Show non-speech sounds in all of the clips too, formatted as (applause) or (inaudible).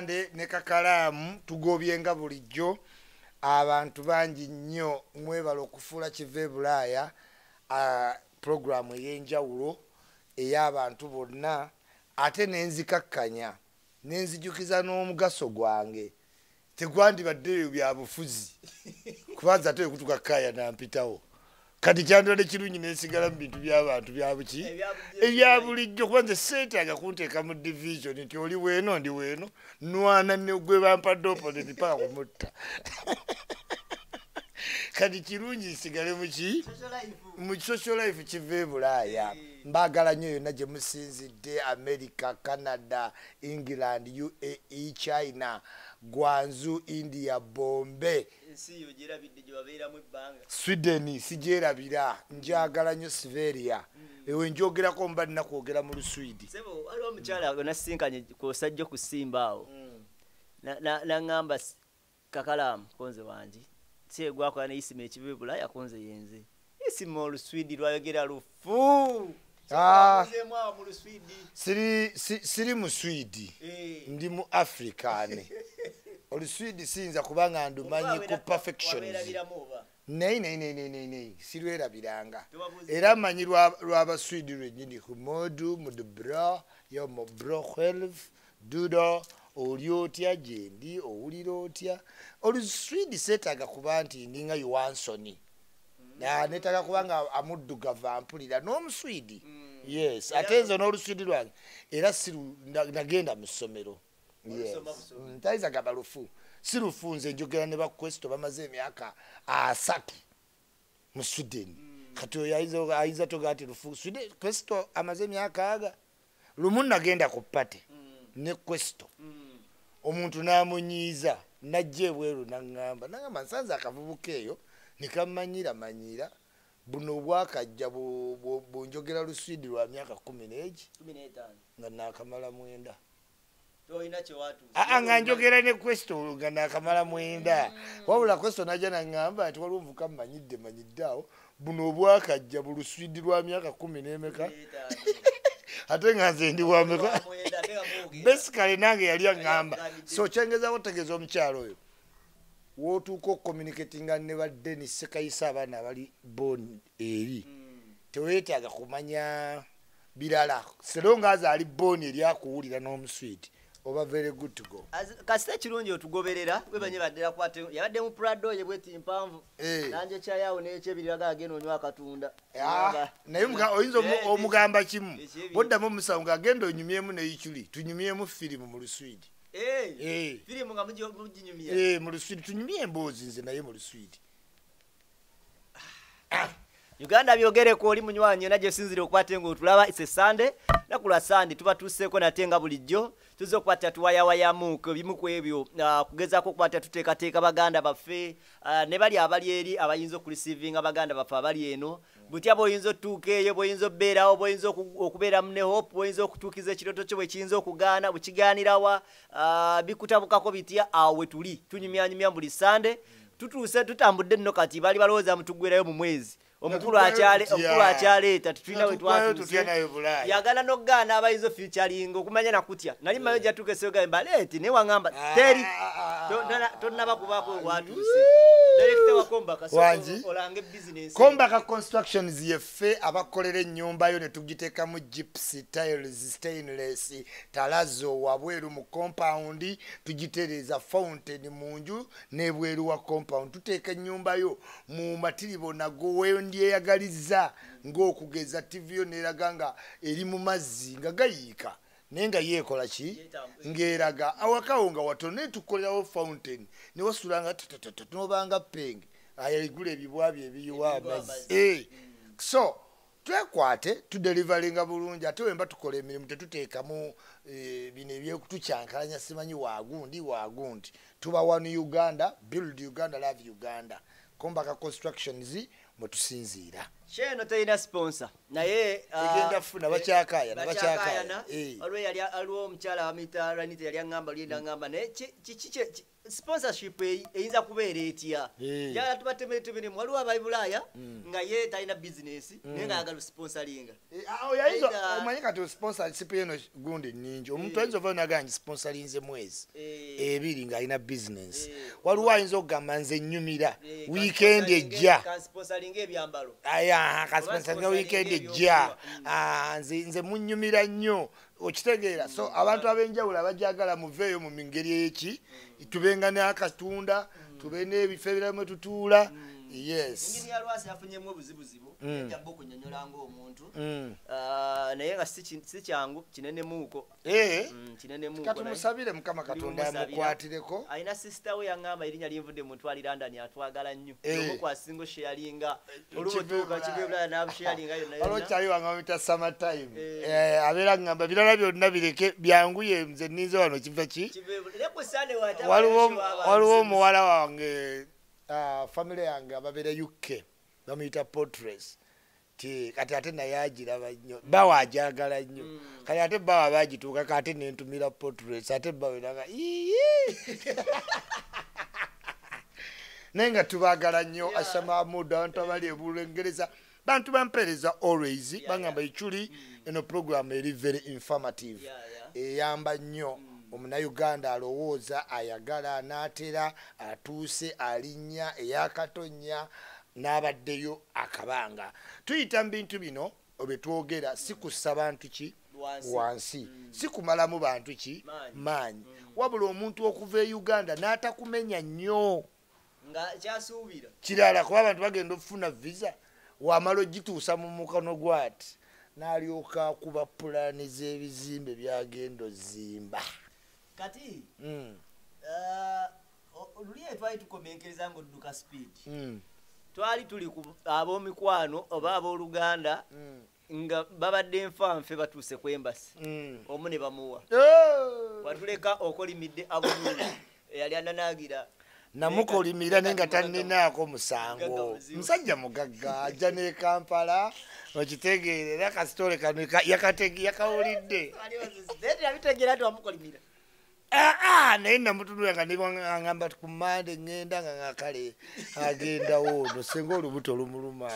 sande ne kakalaamu tugobyenga bulijjo. Abantu bangi nnyo mwebala okufuula kiva e bulaaya puroguramu ey'enjawulo ey'abantu bonna ate nenzikakkanya nenzijukiza n'omugaso gwange. Tegwandibaddeyo byabufuzi (laughs) kubanza ate ekutukakkaaya nampitawo kati kyandibadde kirungi nensigala mu bintu by'abantu byabuki ebya bulijjo kubanza seetaaga kunteeka mu division nti oli weeno ndi weeno nwana negwe bampadde opponent paka kumutta (laughs) kati kirungi nsigale muki mu social life kiva e bulaaya. Mbaagala nnyo yonna gye musinzidde america canada england uae china gwanzu india bombe sweden sigyerabira njagala nnyo siveria ewe njogerako mba nina kwogera mu luswidi. Sebo waliwo omukyala onasinkanye kwosajja okusimba awo. Na- na- naŋŋamba kakalaamu konze wangi. Si egwakola ne isima ekibe bulaya konze yenze. Isima oluswidi lwayogera lufu Ah. Siri si- siri mu swidi. Eh. ndi mu african (laughs) oluswidi siyinza kubanga ndumanyi ku perfections wabeerabiramu oba? Naye naye naye naye naye naye sirwerabiranga era mmanyi lwa- lw'abaswidi lwennyini ku modu mudubra yo mu bro 12 dudo oli otya gyendi owulira otya. Oluswidi seetaaga kuba nti ndinga yowansoni netaaga kuba nga amuddugavu ampulira. N'omuswidi? Yes ate nze n'oluswidi lwange. Era nagenda mu ssomero. Busoma. Mm, tayiza gaba lufu. Si lufu nze njogera ne bakwesto bamaze emyaka asatu mu sweden. Kati oyo ayinza- ayinza toga ti lufu. Kwesto amaze emyaka aga lumu nagenda ku pate ne kwesto omuntu n'amunyiiza najja ebweru naŋŋamba naŋamba nsanze akavubuka eyo nekamanyiramanyira buno obwakajja bu- bu- bunjogera luswidi lwa myaka kumi n'egi nga nakamala mwenda. Aa nga njogera ne kwesto nga nakamala mwenda. Wabula kwesto najja naŋŋamba nti waliwo omuka mumanyidde manyidde awo. Buno obwakajja buluswidi lwa myaka kumi n'emeka? (laughs) Ate nga nze ndi wameka besikale nange yali aŋŋamba. So kyengezako tegeeza omukyalo oyo wootuuka okucommunicatinga ne ba denis sekayisa abaana abali bon eri teweetaaga kumanya birala. Sero ngaaza ali bon eri akuwulira n'omuswiti oba very good to go. Kasita ekirungi otugoberera webanye baddera kwate yabadde mu prado ye bweti mpanvu Eh. nanje kyayawo nekyebiriraga agenda onywa akatunda. Ah, naye oyinza omu- Eh, omugamba kimu? Boddamu omusawo ng'agenda onyumyemu neikuli tunyumyemu firimu mu luswidi Eh, Eh. Firimu nga mugi- muginyumya. Mu luswidi tunyumye emboozi nze naye mu luswidi uganda byogereko oli munywanyi yona gyesinzire okukwata nga otulaba ise sande naku lwa sande tuba tuseeko nate nga bulijjo tuzza okukwata tuwayawayamuko bimu ku ebyo ah, kugezaako okukwata tuteekateeka baganda baffe ah, ne bali abali eri abayinza okurisivinga baganda baffe abali eno butya bw'oyinza otuuka eyo bw'oyinza okubeerawo bw'oyinza oku- okubeeramu ne hope bw'oyinza okutuukiza ekirooto kyo bwe kiyinza okugaana bukigaanirawa ah, bikutabukako bitya? Awo we tuli. Tunyumyanyumya buli sande tutuuse tutambudde nno kati bali balowooza mutuggwerayo mu mwezi omukulu akyaleeta tetulina we Natugwayo tutya naye twatuuse Bulaaya. yagala n'okugaana abayinza featuring okumanya nakutya nali mayo gyatuuka eseogamba leeti naye waŋŋamba teri. tonnaba kubaako watuuse Wangi? kombaka constructions yeffe abakolera ennyumba yo ne tugiteekamu gypsy tiles stainless talazo wabweru mu compound tugitereeza fountain mu nju n'ebweru wa compound. Tuteeka ennyumba yo mu matiribo nago wendyeyagaliza ng'okugeza tv yo neraga nga eri mu mazzi nga gayiika. Naye nga yeekola ki? Ng'eraga. Awakawo nga watono naye tukolerawo fountain. Ne wasulanga totototo nobanga penge ayigula ebibwabyo ebiyiwa Ebiyiwa amazzi. Eh, so twekwate tudelivalinga bulungi. Ate wemba tukola emirimu tetuteekamu eh, bino ebyokutukyankalanya simanyi waagundi waagundi tuba wanu uganda build uganda love uganda. Kombaka constructions mwetusinziira. Kyeno terina sponsor. Naye Egenda funa, yali aliwo omukyala amita ranita yali aŋŋamba lyenda aŋŋamba naye ki- ki- ki- ki- sponsorship eyi- eyinza kubeera etya njagala tubatemeretemeremu waliwo abaibulaaya nga ye talina bizinesi naye ngaayagala sponsoringa Eh, Either- omanyi kati sponsorship eno gundi ningi omuntu ayinza ova nagaa nti sponsorinze mwezi ebiri ng'alina bizinesi Eh. waliwo ayinza okugamba nze nnyumira wiikendi kansponsoringe- ejja. kasponsoringa wiikendi ebyokunywa. ejja. Ah, nze nze munnyumira nnyo okitegeera so abantu ab'enjawulo abajagala muveeyo mu ngeri eki? Tubenga n'akatunda tube n'ebifo ebirala mwe tutuula yes ingini ya lwasi yafunyemu obuzibuzibu Mm. ejjamba okunyonyola ngaomuntu Mm. Ah, naye nga si kyangu kinenemuuko. Eh, Mm, katumusabire mukama katonda Bimusabira. yamukwatireko alina sisita we yaŋŋamba erinnya linvudde mutwali london atwagala nnyo. Eh. omu kwasinga osheyalinga Kive olubutuuka kivebulaya nabusheyalinga yonna waliwo yonna kyayi wange bamuyita samatime Eh. abeera ngamba birala byonna bireke byanguye nze ninze wano kiva ki? Waliwo omuwala wange famire yange ababeera uk bamuyita potres ti kati ate naye agiraba nnyo bawa ajagala nnyo. Mm. kati ate bawa bagituuka kate nentumira potres ate bawenaga (laughs) naye nga tubagala nnyo Yeah. asamamuda abantu abali ebulungereza bantu bampeereza always Yeah, bangamba yeah. ikyuli eno program eri very informative eyamba nnyo omunauganda alowooza ayagala anaatera atuuse alinnya eyakatonnya n'abaddeyo akabanga. Tuyita mu bintu bino obetwogera si kussa bantu ki? Wansi. wansi. Si kumalamu bantu ki? Maanyi. maanyi. Wabula omuntu okuva e uganda n'atakumenya nnyo. Kirala kuba abantu bagenda okufuna visa wamala ogituusa mu mukono gwati. N'alyoka akuba pulaani z'ebizimbe byagenda ozimba kati Mm, ah, o- luli etwali tukomenkereza ngaodduka speed. Mm, twali tuli ku ab'omikwano oba abooluganda mm, nga babadde nfanfe batuuse ku embasi omu ne bamuwa. Watuleka okolimidde abululu (coughs) eyali ananagira. Namukolimira naye nga Mugagga musango musajja mugagga ajja ne kampala okitegeere era kasitole kano yakawulidde aa naye namutunula nga niangamba ku mande ŋŋenda nga ngakale agendawo ono senga olubuto lumuluma.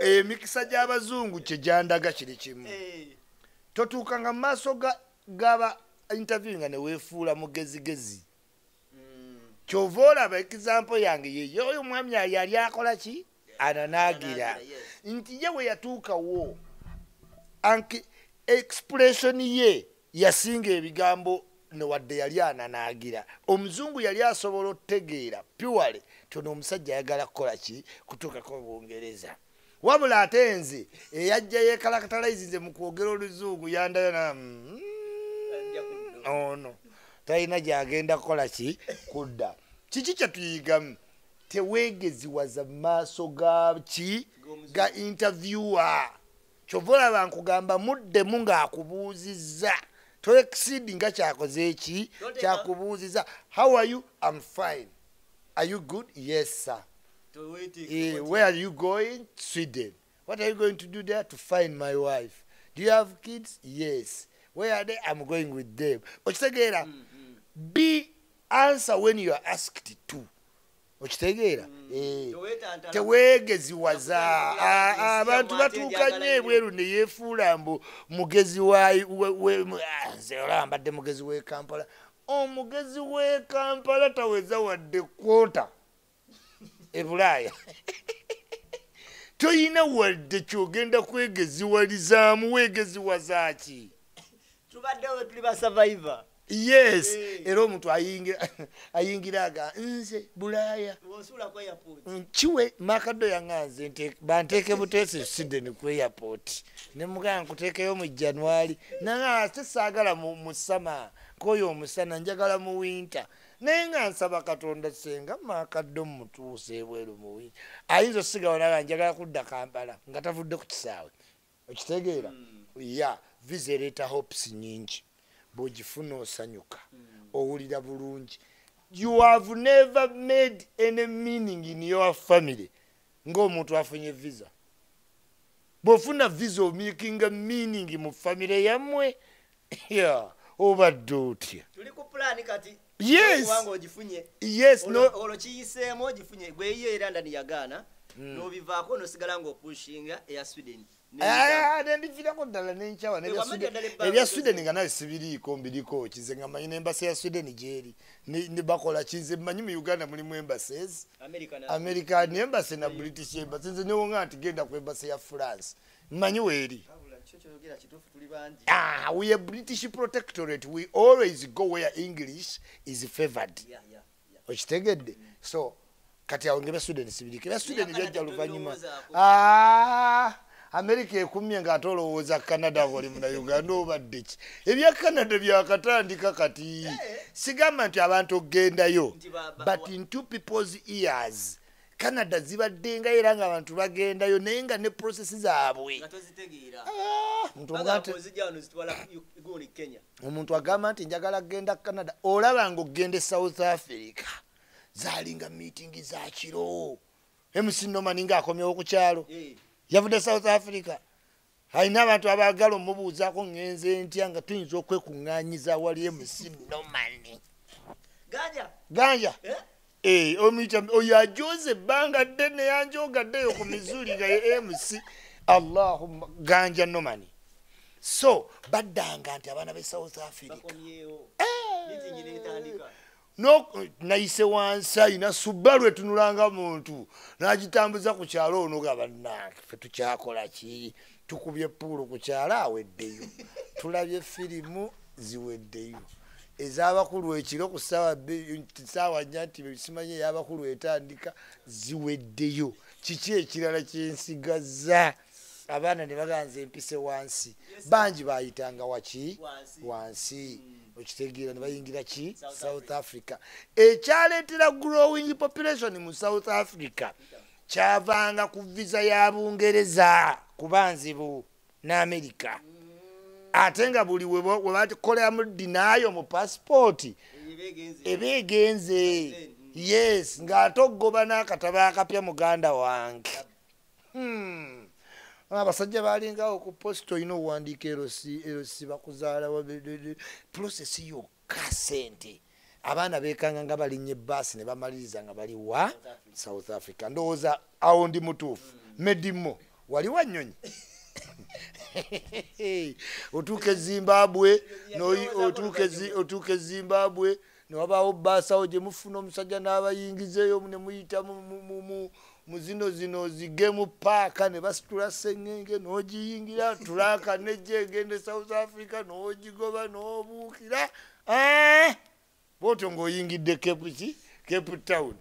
Emikisa gy'abazungu kyejandaga kiri kimu. Eh, totuukanga mu maaso ga- gaba interview nga neweefuula mugezigezi. Mm, kyova olaba example yange yeyo oyo omwami yali akola ki? Yes. nti ye we yatuukawo anki expression ye yasinga ebigambo newadde yali ananaagira. Omuzungu yali asobola okutegeera purely tono omusajja ayagala kukola ki? Kutuukako bungereza wabula ate nze eyajja yekalakatalayizinze mu kwogera oluzungu yandayona mm, ono talina gyagenda kukola ki? Kudda. Kiki kyetuyigamu teweegeziwaza mu maaso ga ki? G'omuzungu. ga interviewer kyova olaba nkugamba muddemu ng'akubuuzizza toexidi nga kyakoze eki Don't kyakubuuziza how are you i'm fine are you good yes sir koti. where are you going? Sweden. What are you going to do there? To find my wife. Do you have kids? Yes. Where are they? I'm going with them. Okitegeera? Mm, mm. Be answer when you are asked to. Okitegeera? Eh. Toweetantala. teweegeziwaza Ah, ah, abantu batuuka nnyo ebweru neyeefuula mbu mugezi ah, nze olaba mbadde mugezi w'e kampala omugezi w'e kampala taweza wadde kwota (laughs) e bulaaya toyina wadde kyogenda kwegeziwalizaamu weegeziwazaaki tubaddewo tuli ba survivor yes. Era omuntu ayingira- (laughs) aga nze bulaaya nkiwe makaddo yanganze nte banteeke buteese siden ku airport. Nemugamba nkuteekeyo mu january. Naye ate saagala mu sama koyo omusana njagala mu winter. Naye nga nsaba katonda senga makaddo mutuuse ebweru mu winter. Ayinza osigawo naga njagala kudda kampala nga tavudde ku kisaawe. Okitegeera? Ya visa ereeta hopes nyingi bwogifuna osanyuka owulira bulungi. You have never made any meaning in your family. Ng'omuntu afunye visa. Bw'ofuna visa omikinga meaning mu famire yammwe (laughs) ya obadde otya? Tuli ku pulani kati Yes. wanga ogifunye gweyiyo era ndani yagaana n'obivaako nosigala ng'opushinga eya sweden nendivirako ddala nenkyawa Eh, wamanya ddala ebbanga ebya sweden nga nawe sibiriiko mbiriko kize nga manyi nembasi ya sweden gyeri. Ne- ne bakola kize manyi mu uganda mulimu embases american embassy na british embassy nze newonga nti genda ku embassy ya france. Mmanyi weeri. Ah, we a british protectorate. We always go where english is favored. Yeah, yeah, yeah. okitegedde? So kati awo ngebya sweden sibiriko ebya sweden byajja luvanyuma america ekumye nga ate olowooza canada bwoli muna uganda obadde ki? Ebya canada byakatandika kati sigamba nti abantu okgendayo but in two people's ears canada zibaddengayo era nga abantu bagendayo naye nga ne process zaabwe. Nga Ah, omuntu agamba nti njagala kgenda canada olaba nga ogenda e south africa zalinga miitingi za kiro. Mc nomani ngaakomyewo ku kyalo. Eh, yavudde south africa. Alina abantu abagala omubuuzaako ŋŋenze ntya nga tuyinza okwekuŋŋanyiza wali mc nomani ganja. Ganja? Eh? Eh, omuyita oyo ajoza ebbanga ddene yanjogaddeyo ku mizuli nga ye mc allahumma ganja nomani so baddanga nti abaana be south africa nayise wansi ayina subalu etunulanga muntu. Nagitambuza ku kyalo ono ga bannange fe tukyakola ki? Tukubye puulu ku kyalo aweddeyo. Tulabye firimu ziweddeyo. Ezabakulu ekiro ku saawa nnya nti simanyi eyabakulu etandika ziweddeyo. Kiki ekirala kyensigaza abaana ne baganza empise wansi. Bangi bayitanga waki? Wansi. Okitegeera ne bayingira ki? South africa. Ekyaleetera growing population mu south africa. Kyavanga ku visa ya bungereza kuba nzibu n'amerika. Ate nga buli we bo- we bakoleramu dinaayo mu pasipooti ebegenze eba egenze yes ng'ate ogoba n'akatabo akapya muganda wange. Hmm. Abasajja balingawo ku posita olina owandiika erosi bakuzaalawo prosesi yokka sente abaana bekanga nga balinnya ebaasi ne bamaliriza nga bali wa? South africa. Ndowooza awo ndi mutuufu. Medimo wali wanyonyi (laughs) otuuka ezimbabwe otuuka ezi- otuuka ezimbabwe newabaawo baasawo gye mufuna omusajja n'abayingizeeyo ne muyita mu- mu- mu- mu- mu zino zino zigemu paaka ne basitula sengenge n'ogiyingira tulaka nejja egende south africa n'ogigoba n'obuukira. Eh, bwotyo ng'oyingidde cape ki? Cape town.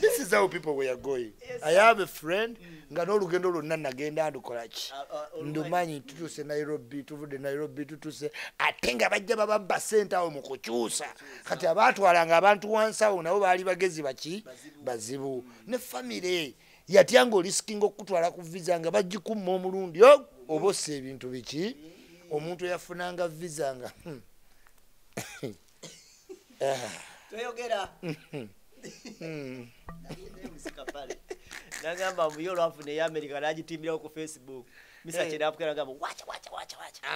This is how people were going. I have a friend nga n'olugendo lwonna nagenda ndukola ki? Ah, olumanyi. ndumanyi tutuuse nairobi tuvudde nairobi tutuuse ate nga bajja bababba sente awo mu kukyusa. Kati abatwalanga abantu wansi awo nabo baali bagezi baki bazibu. Ne famire yatya nga olisikinga okutwala ku visa nga bagikumma omulundi o oba ossa ebintu biki omuntu eyafunanga visa nga hmm. (laughs) toyogera pale. (laughs) nagamba muyo olwafuna eyamerika nagitimbirawo ku facebook misa Eh. kyenapukera nagamba wacha wacha wacha wacha (laughs)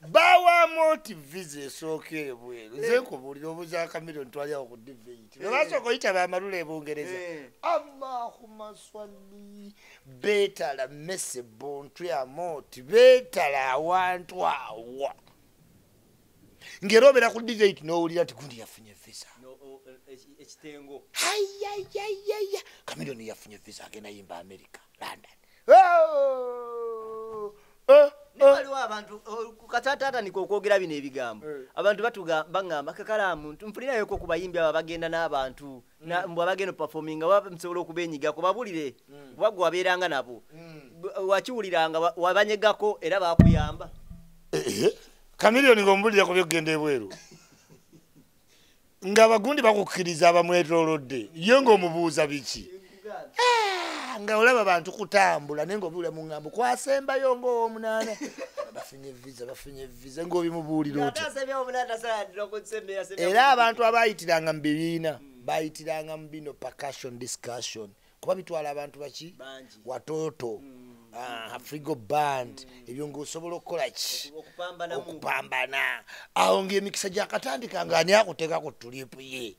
Bawamu ti visa esooka ebweru nze nkubuulira obuza kamiliyoni twaliawo ku debate webasooka oyita bamalula ebungereza? Eh. allahuma swali beetala mese bontu yamoti beetala awantu awa. Ngera obeera ku debate n'owulira ti gundi yafunye visa. Ekitengo. Ayayayaya. Kamiliyoni yafunye visa agenda yimba america london! Oh! Waliwo abantu o- ku katatatandika okwogera bino ebigambo. Eh. abantu batuga baŋŋamba kakalamu mpulirayoko ku bayimbi abo bagenda n'abantu na- mbwe abagenda opafominga waba musobola okubenyiga kubabulire kuba gwe wabeeranga nabo. Gwe- wakiwuliranga wa- wabanyegako era bakuyamba Eh, kamiliyoni ngaomubulira ku byokugenda ebweru. Nga abagundi bakukkiriza abamwetolodde ye ngaomubuuza biki nga olaba bantu kutambula naye ngaobuulira mu ŋŋambo kwasembayo ngaowomunaana (laughs) bafunye visa bafunye visa ngaobimubuulira oti era abantu abayitiranga mu bibiina bayitiranga mu bino percussion discussion. Kuba bitwala abantu baki Bangi. watooto Ah, frigo band. Ebyo ngaosobola okukola ki? Okupambana awo ngaemikisa gyakatandika nga ani akuteekako tulipu ye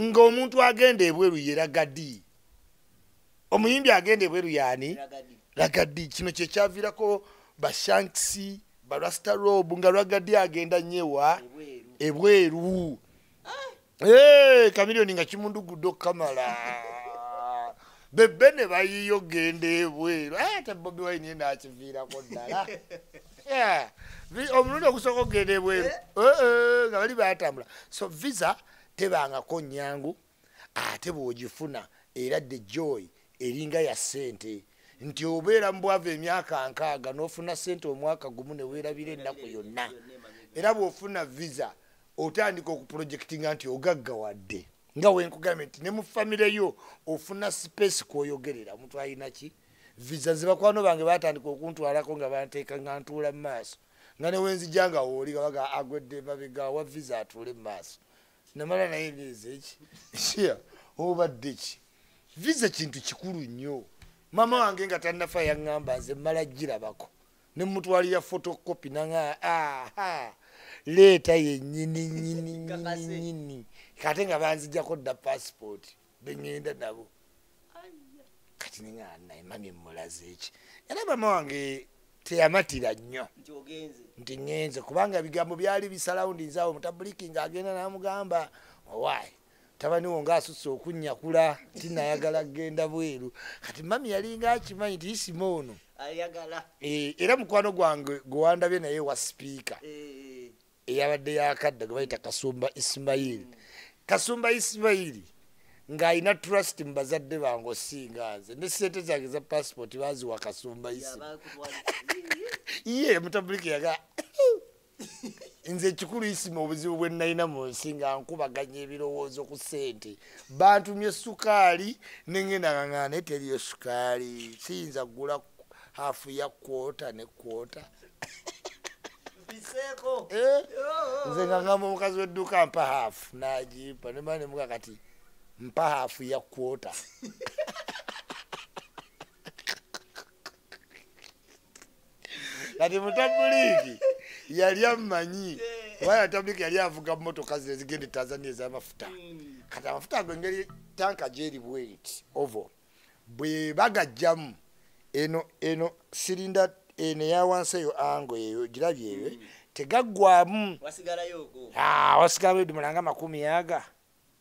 ng'omuntu agenda ebweru ye ragadi omuyimbi agenda ebweru yaani? Ragadi. Kino kyekyaviirako bashankisi barasta rob nga ragadi agenda nyewa ebweru. Eh, kamiliyoni nga kimundugudde okukamala bebe ne bayiyo genda ebweru. Eh, ate bobi wine ye nakiviirako ddala. (laughs) Omulundi ogusooka okugenda ebweru. Eh, eh, nga bali batambula. So visa tebangako nyangu ate bwogifuna era the joy eringa ya sente nti obeera mu bwava emyaka nkaaga n'ofuna sente omwaka gumu neweerabira ennaku yonna. Era bw'ofuna visa otandika okuprojectinga nti ogaggawadde. Nga wenkugambye nti ne mu famire yo ofuna space kwoyogerera. Omuntu alina ki? Visa zebakwano bange batandika okuntwalako nga banteeka nga ntuula mu maaso. Nga newenzija nga wooli gabaga agwedde mabega wa visa atuule mu maaso. Namala naye emyezi eki? Shia obadde ki visa kintu kikulu nnyo. Mama wange nga tannafa yaŋŋamba nze mmala girabako. Nemutwalira fotokopi naŋa aha leeta yennyini nyini Kakase. nyini nyini kate nga banzijako dda passport beŋŋenda nabo. Kati neŋaa naye mami mulaze eki era mama wange teyamatira nnyo. Nti ŋŋenze kubanga ebigambo byali bisalawundinzaawo mutabuliki ngaagenda namugamba owaayi tabaniwo ngaasusse okunyakula tinayagala kgenda bweru. Kati mami yalinga akimanyi nti isima ono Eh, era mukwano gwange gwewandabye naye wa sipiika. Eh, eyabadde yakadda gwe bayita kasumba isimayiri kasumba isimayiri ng'alina trust mu bazadde bange osinga nze. Ne sente zange za passport baziwa kasumba yabakutwala (laughs) ye mutabuliki yaga nze ekikulu isimu obuzibu bwe nalina mu nsi nga nkubaganya ebirowoozo ku ssente. Bantumye sukaali nengenda ngaŋaane teriyo sukaali. Siyinza kugula hafu ya kwota ne kwota. Eh? nze nga ngamba omukazi wedduuka mpa haafu nagimpa nemba nemuga kati mpa haafu ya kwota. Kati mutabuliki yali amanyi. Kubanga mutabuliki yali avuga motoka zire zigenda e tanzania ez'amafuta. Kati amafuta ago engeri tanka gyeri bweti ovo. Bwe bagajjamu eno eno sirinda eno eyawansi eyo ango eyo girabye eyo tegaggwamu wasigalayo ogwo Ah, wasigalamu edumulanga makumi aga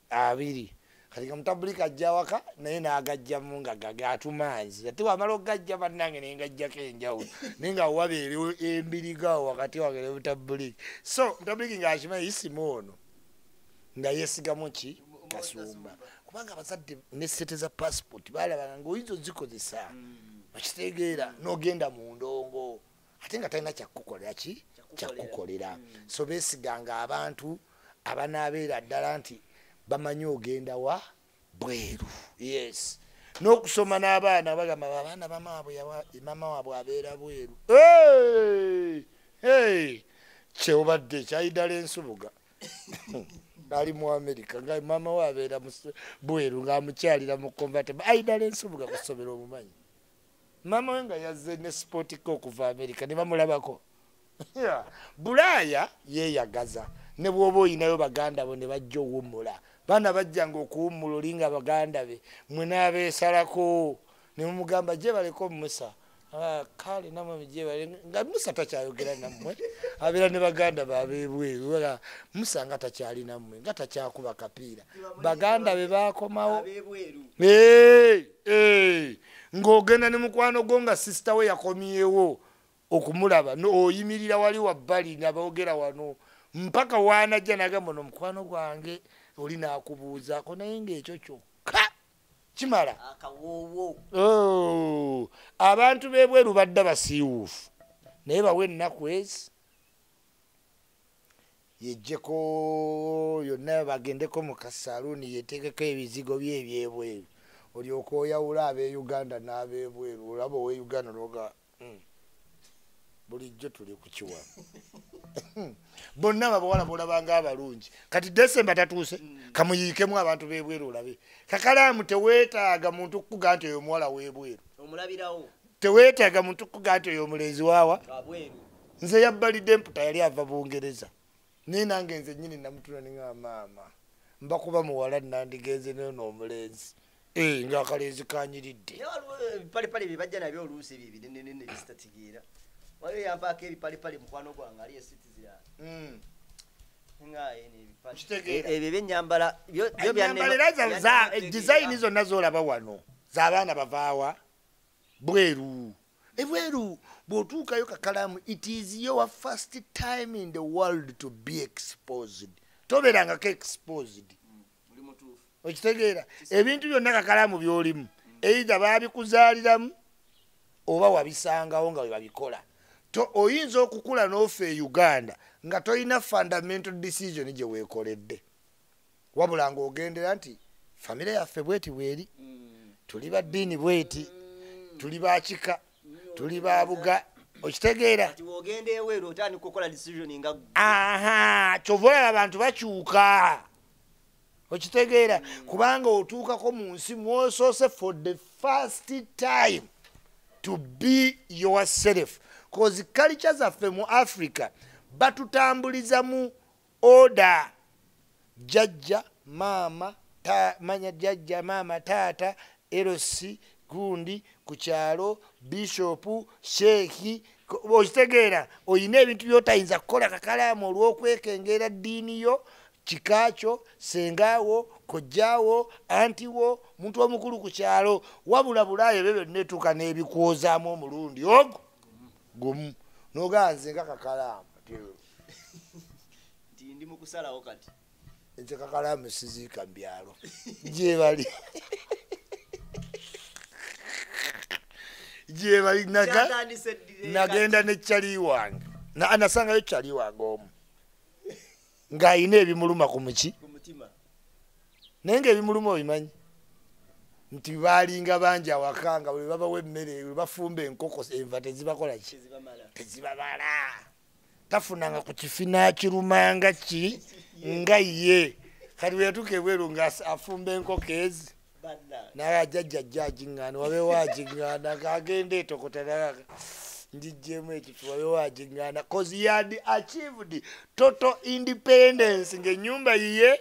abiri kati nga mutabulika ajja waka naye n'agajjamu nga gagatumanzi ate wamala okugajja bannange naye ngajjako enjawulo naye nga wabeere embirigawo wakati wange ne mutabuliki so mutabuliki ngaakimanyi isimu ono nga yesigamu ki? Kasumba. Kubanga abazadde ne sente za passport balabanga ngaoyinza ozikozesa okitegeera n'ogenda mu ndongo. Ate nga talina kyakukolera ki? Kyakukolera so beesiganga abantu abanaabeera ddala nti bamanyi ogenda wa bweru. Yes. N'okusoma n'abaana bagamba abaana mama waabwe abeera bweru. Kyobadde kyayidala ensubuga. (laughs) Ali mu amerika nga mama we abeera bweru ngaamukyalira mu convertible ayidala ensubuga kusomera omumanyi. Mama we nga yazze ne sportiko okuva amerika ne bamulabako. (laughs) Bulaaya yeeyagaza ne bwoba oyinayo baganda bo ne bajja owummula baana bajjanga okuwummula olinga baganda be. Mwenaabeesalako ne mumugamba gye baleko musa. Ah, kale namwe gyebale nga musa takyayogera nammwe. Abeera ne baganda babebweru Wala, musa nga takyali nammwe nga takyakuba kapiira. Baganda be bakomawo ng'ogenda ne mukwano gwo nga sisita we yakomyewo okumulaba no- oyimirira wali wabbali naboogera wano. Mpaka wanajja nagamba no mukwano gwange oli nakubuuzako naye ngaekyo kyokka kimala. Oh, abantu bebweru badda basiiwuufu. Naye bawe ennaku ezi. Yejjeko yonna bagendeko mu kasaluuni yetekeko ebizigo bye ebyebweru. Olyoka oyawula ab'euganda n'abebweru olaba ow'euganda noga "Hmm, bulijjo tuli ku kiwa. (laughs) Bonna abawala bolabanga abalungi. Kati desemba tatuuse kamuyiikemu abantu bebweru olabe. Kakalaamu teweetaaga muntu kukuga nti oyo omuwala webweru. Teweetaaga muntu kugaa nti oyo omulenzi waawa. Nze yabbalidde emputa yali ava bungereza. Naye nange nze nyini namutula niŋa maama. Mbakuba muwala nandigenze nono omulenzi Eh, ngaakalenzi kanyiridde. Naye waliwo ebyo yampaako ebipalipali mukwano gwange ali esitizira Mm. ngaebyo Kitegeera. byenyambala byo- byo byanne- enyambalera za- za byanne- dizayini zonna zolaba wano z'abaana bavaawa bweru. Ebweru bw'otuukayo kakalamu it is your first time in the world to be exposed. Tobeerangako exposed. Okitegeera. Ebintu byonna kakalamu byolimu. Eitha babikuzaaliramu oba wabisangawo nga webabikola oyinza okukula n'ofe e uganda nga tolina fundamental decision gye weekoledde. Wabula ngaogendera nti famire yaffe bweti bweri Mm. tuli baddiini bweti tuli bakika tuli babuga okitegeera. Nga aha kyova olaba abantu bakyuka. Okitegeera. Kubanga otuukako mu nsi mwosoose for the first time to be yourself cause culture zaffe mu africa batutambuliza mu oda jajja maama ta, manya jajja maama taata erosi gundi ku kyalo bishopu sheeki ko- okitegeera oyina ebintu byotayinza kukola kakalaamu olw'okwekengera ddiini yo kikakyo sengaawo kojjaawo antiwo muntu omukulu ku kyalo wabula bulaaya ebyo byonna etuuka n'ebikwozaamu omulundi ogwo gumu. Noganze nga kakalaamu ndi mu kusalawo kati. Nze kakalaamu siziika mu byalo gyebali (laughs) gyebali nagenda ne kyali wange Na- nasangayo kyali wange omu. Ng'ayina ebimuluma ku muki. Naye ngaebimuluma obimanyi nti baalinga bangi awaka nga bwe babawo emmere bwe bafumba enkoko enva tezibakola ki? Tezibabala tafunanga ku kifi nakirumanga ki? Nga ye. Kati bwe yatuuka ebweru nga as- afumba enkoko ezi naye ajajja jja agiŋŋaana wabeewo agiŋŋaana kagenda etokota njigjemu ekifi wabeewo agiŋŋaana cause yad achieved total independence ngaenyumba yiye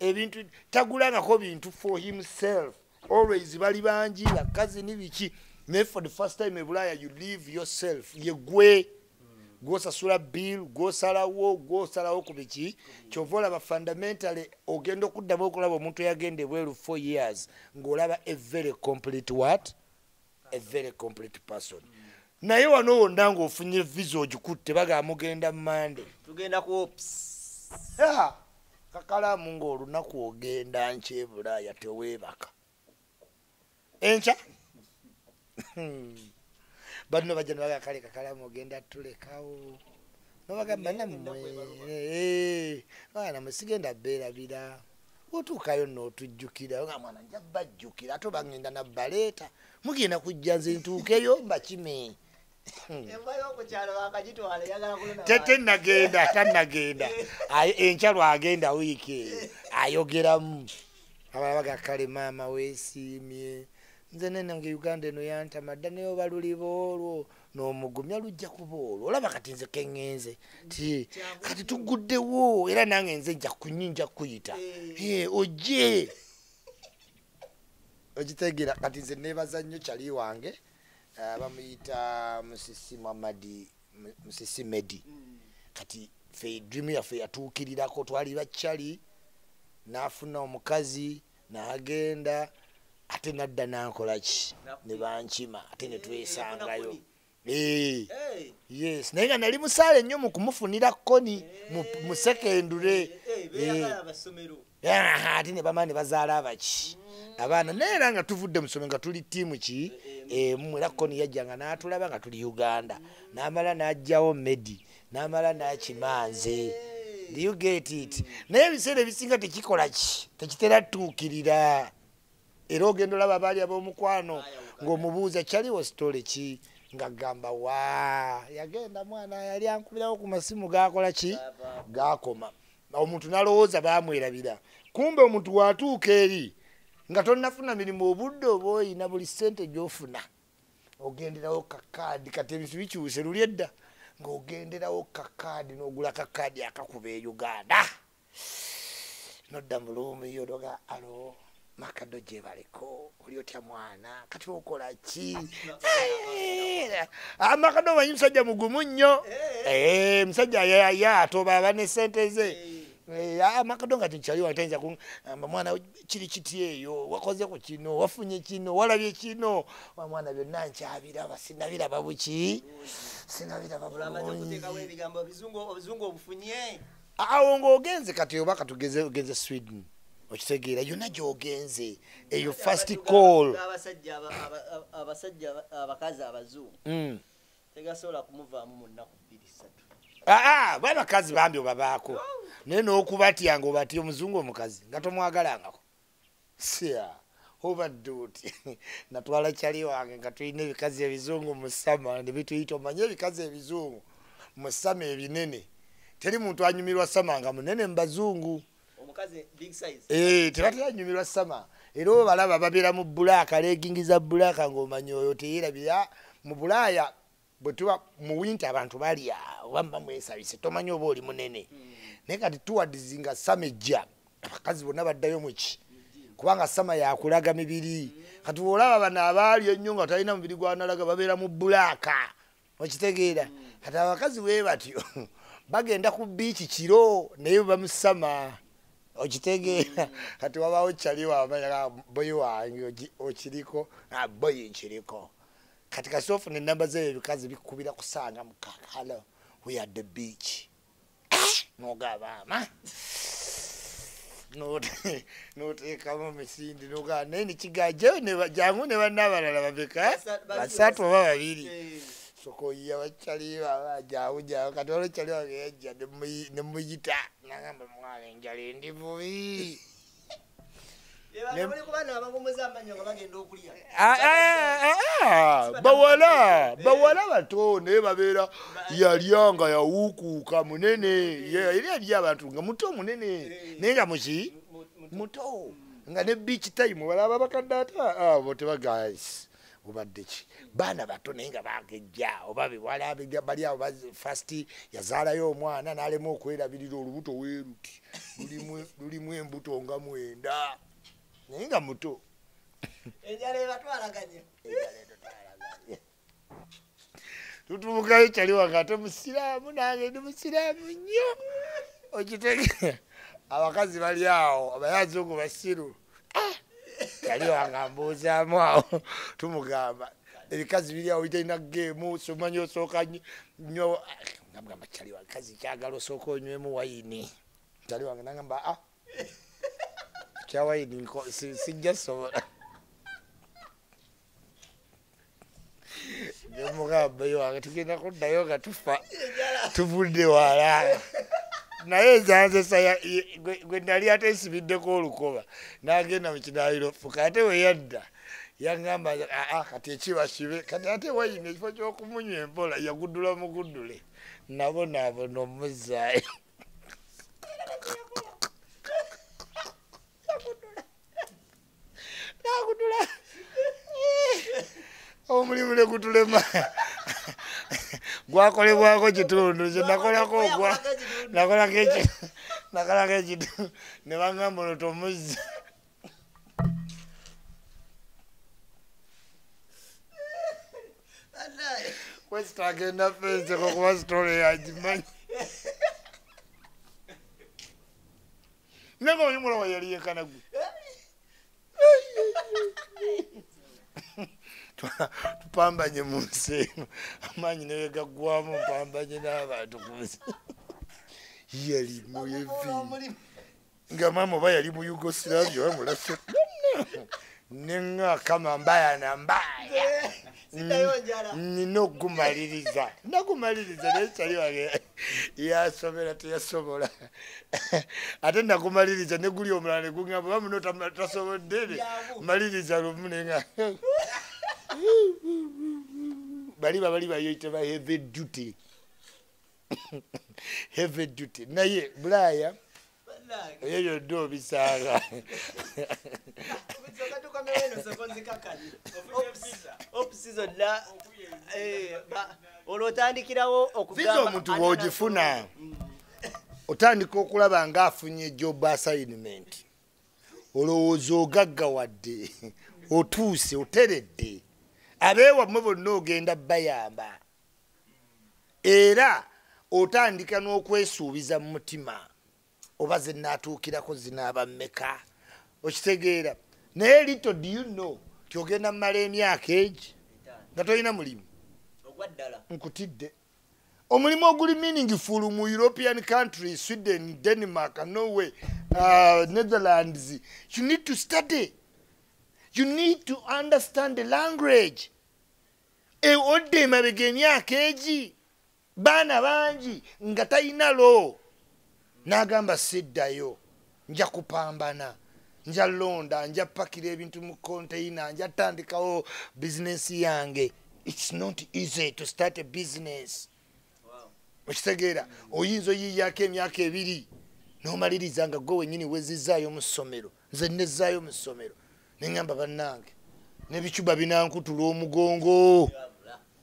ebintu tagulangako bintu for himself always bali bangi bakazi ni biki. Naye for the first time ebulaya you live yourself. Yegwe gwosasula bill gwosalawo gwosalawo ku biki. Kyova olaba fundamentally ogenda okuddamu okulaba omuntu eyagenda ebweru four years ng'olaba a very complete what? A very complete person. Naye wano wonna ng'ofunye visa ogikutte bagamba mugenda mande tugenda ku ops. Ya, kakalaamu ng'olunaku ogenda nky ebulaaya teweebaka enkya banno bajja nebaga kale kakalaamu ogenda tulekawo nobagamba nammwe baana mwesigenda beerabira otuukayo nootujjukira nga mwana nja bajjukira ate obagenda nabbaleeta mugenda kujja nze ntuukeyo mbakime enva y'okukyalo bakagitwala eyagala kulona tete nagenda (laughs) tanagenda enkya lwagenda wiiki. Eyo ayogeramu. Abalabaga kale maama weesiimye nze nenange uganda eno yantama dda naye oba luliba olwo n'omugumya lujja kuba olwo. Olaba kati nze keŋŋenze ti kati tuguddewo era nange nze nja kunyi nja kuyita. Eh, ojje. Okitegera kati nze nebaza nnyo kyali wange ah, bamuyita musisi mamadi Mu- musisi medi. Kati fe dream yaffe yatuukirirako twali bakyali n'afuna omukazi n'agenda ate nadda nankola ki? Ne bankima ate ne twesangayo. Eh, Hey, yes naye nga nali musaale nnyo mu kumufunira koni mu- mu sekendule. Ate ne bamala ne bazaala abaki. Abaana naye era nga tuvudde musome nga tuli tiimu ki? Emu era koni yajjanga n'atulaba nga tuli uganda. N'amala n'ajjawo medi n'amala n'akimanze. Do you get it? Naye ebiseera ebisinga tekikola ki? Tekitera tuukirira era ogenda olaba abaali ab'omukwano ng'omubuuza kyaliwo sitole ki? Ngagamba wa yagenda mwana yali ankubirawo ku masimu gakola ki? Gakoma omuntu nalowooza bamwerabira kumbe omuntu watuuka eri nga tonnafuna mirimu obudde oba oyina buli sente gyofuna ogenderawo kakaadi kati ebintu bikyuse luli edda ng'ogenderawo kakaadi n'ogula kakaadi akakuba e uganda. Nodda muluumiyo noga alo makado gye baliko oli otya mwana kati okola ki? Amakado Ah, omanyi musajja mugumu nnyo. Eh, musajja yaatoba aba ne sente ze. Eh, amakado nga tinkyali watayinza kugamba mwana kiri kiti eyo wakoze ku kino wafunye kino walabye kino. Wamwana byonna nkyabiraba sinabiraba buki? Sinabiraba bulungi. awo ng'ogenze kati oba katugeze sweden okitegeera yonna gyogenze eyo fast call? abasajja aba- aba- aba- abasajja aba- abakazi abazungu Mm. tegasobola kumuvaamu mu nnaku bbiri ssatu. Aa babakazi bambi obabaako. Naye n'okubatya nga obatya omuzungu omukazi nga tomwagalangako. Sia obadde oti (laughs) natwala kyali wange nga tulina ebikazi ebizungu mu sama ne bituyita omanye ebikazi ebizungu mu sama ebinene. Teri muntu anyumirwa sama nga munene mu bazungu Eh, tebatera nyumirwa sama era obalaba babeera mu bulaaka legingiza bulaaka ng'omanya oyo teyerabira mu bulaaya bwe tuba mu winta abantu balya oba muba mwesabise tomanyi oba oli munene. Naye kati tuwadizi nga sama ejja abakazi bonna baddayo muki kubanga sama yakulaga mibiri. Kati olaba bano abaali ennyo nga talina mubiri gwanalaga babeera mu bulaaka okitegeera. Kati abakazi bwe batyo (laughs) bagenda ku biiki kiro naye bamusama okitegeera (laughs) kati wabaawo kyali wamanya boyi wange okiriko Ah, boyi nkiriko kati kasi ofuna enamba zeyo ebikazi bikubira kusanga mukakalo we at the beach. Nogabaama (laughs) noteekamu emisindi nogaba naye nekigajeyo jangu ne banna abalala babeka basatu oba babiri sokoyiya bakyali babajawo jawo kati olwo kyali wange yajja nemuyita nagamba mwana enjala endi (laughs) bubi be bantu bali kuba nabagomoza amanyo nga bagenda okulya Ah, ah, ah, bawala bawala bato naye babeera yalya nga yawukuuka munene Ye- era eri abantu nga muto munene. Naye nga muki Mu- mu- muto. nga ne beach time balaba bakadde ata abo tebagais obadde ki? Baana bato naye nga bagejja oba bewala bejja- bali awo bazi- fast yazaalayo omwana n'alema okwerabirira olubuto weeruti lulimu- embuto nga mwenda. Naye nga muto. Enjala ebatwalaganye tutubukayo kyali wange ate musiraamu nange ndi musiraamu nnyo. Okitegeera abakazi bali awo abayazungu basiru Ah! kyali wange ambuuzaamu awo. Tumugamba ebikazi biri awo bitalina geemu somanyi osooka nyo- nagamba kyali wange kazi kyagala osooka onywemu wayini. Kyali wange? Nagamba a kya wayini? Nko- si- sijja sobola nemugamba yo wange tugenda kuddayo nga tufa tuvudde wala naye ezanzesa gwe nali ate nsibiddeko olukoba nagenda mukinaayiro fuka ate weyadda yagamba aa kati ekiba kibe kati ate wayina ekifo kyokumunywa empola yagudula muguddule nabo nabo nomuzaayo nagudula. Omulimu ne gutulema gwakolebwako kitundu kye nakolako ekitundu ne bagamba ono tomuzza kwesitagenda fenseko kuba sitole yagimanyi. Nenga omanyi mulawa yali yekanagwe tupambanye mu nsi eno amaanyi newegaggwamu mpambanye n'abantu ku nsi yali muyevi Omulimu. nga mama oba yali mu yugoslavia wamulase nenga kama mbaya na mbaya. Nina okumaliriza nakumaliriza naye kyali wange yasomera teyasobola. Ate nakumaliriza neguli omulala negugamba bamuno tasobodde ne maliriza lumu nenga (laughs) bali babali bayoite ba heavy duty. (coughs) Heavy duty. Naye bulaaya eyo byonna obisanga opusi zonna eh, ba- olwo otandikirawo visa okugamba omuntu bwogifuna otandika okulaba ngaafunye job assignment. Olowooza ogaggawadde otuuse oteredde abeewamwe bonna ogenda bayamba. Era otandika n'okwesuubiza mu mutima oba zenaatuukirako zinaaba mmeka okitegeera. Naye lito do you know ti ogenda mumala emyaka egi nga tolina mulimu? Nkutidde. Omulimu oguli meaningful mu european countries sweden denmark norway uh, netherlands. You need to study. You need to understand the language odde emabega emyaka egi baana bangi nga talina lo. N'agamba siddayo nja kupambana nja londa nja pakira ebintu mu konteina nja tandikawo bizinesi yange. Its not easy to start a business. Okitegeera oyinza oyiyako emyaka ebiri nomaliriza nga gwe wenyini wezizaayo mu ssomero nze nezaayo mu ssomero. Neŋamba bannange nebicuba binankutula omugongo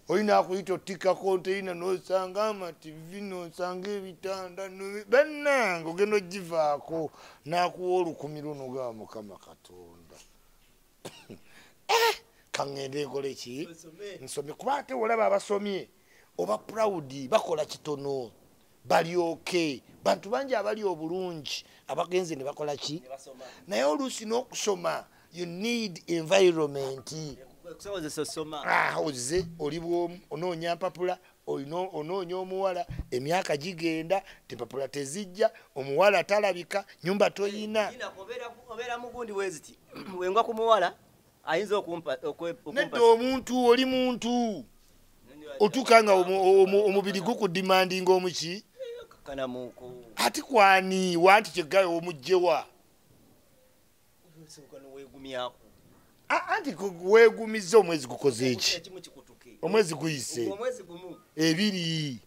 olina akuyita otika konteina nosanga amativi nosanga ebitanda bannange ogenda ogivaako nakuwa olukumi lunogaa mukama katonda. (coughs) Eh, kaŋŋende ekole ki? Nsomye kuba ate olaba abasomye oba proud bakola kitono balyoke. Bantu bangi abali obulungi abagenzi ne bakola ki? Naye oluusi n'okusoma you need environment okusobozesa osoma Ah, ozze oli bwomu onoonya mpapula onoonya omuwala emyaka gigenda tempapula tezijja omuwala talabika nyumba toyina. Ina, obeera- mugundi weziti wengwa ku muwala ayinza okumpa okwe- okumpa- nedda omuntu oli muntu. Otuuka nga omu- omu- omubiri gukudimandi ngaomuki kanamuko ati kwani wanti kyegaye omugjewa? A- anti weegumiza omwezi gukoze eki? Omwezi guyise. Ebiri.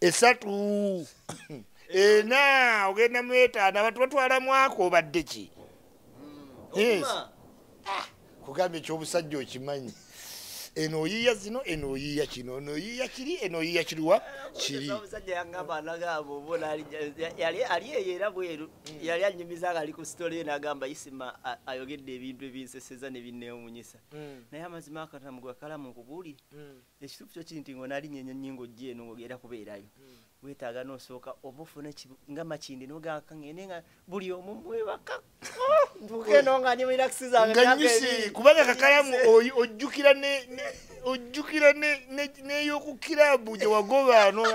Esatu. (laughs) Ena ogenda mu etaano. Abantu batwala mwaka obadde ki? Yes. okuma kugambye ekyobusajja okimanyi eno oyiya zino eno oyiya kino. Ono oyiya kiri eno oyiya kiriwa kiri. Omusajja yagamba nagamba yali ali eyo era bweru. Yali anyumiza nga ali ku sitole nagamba isima ayogedde ebintu ebinseseza nebineewunyisa naye amazima akatamugwa kalamu nkubuulire. Ekituufu kyo kiri nti ngaonalinnya enyonyi ngaojja eno ngaogenda kubeerayo wetaaga nosooka oba ofuna nga makindi nogaka ngende nga buli omu mwebaka (laughs) ntukeeno nga ebiri. kubanga kakalamu ojjukira ojjukira ne- ne- n'eyokukirabu gye wagoba no (laughs)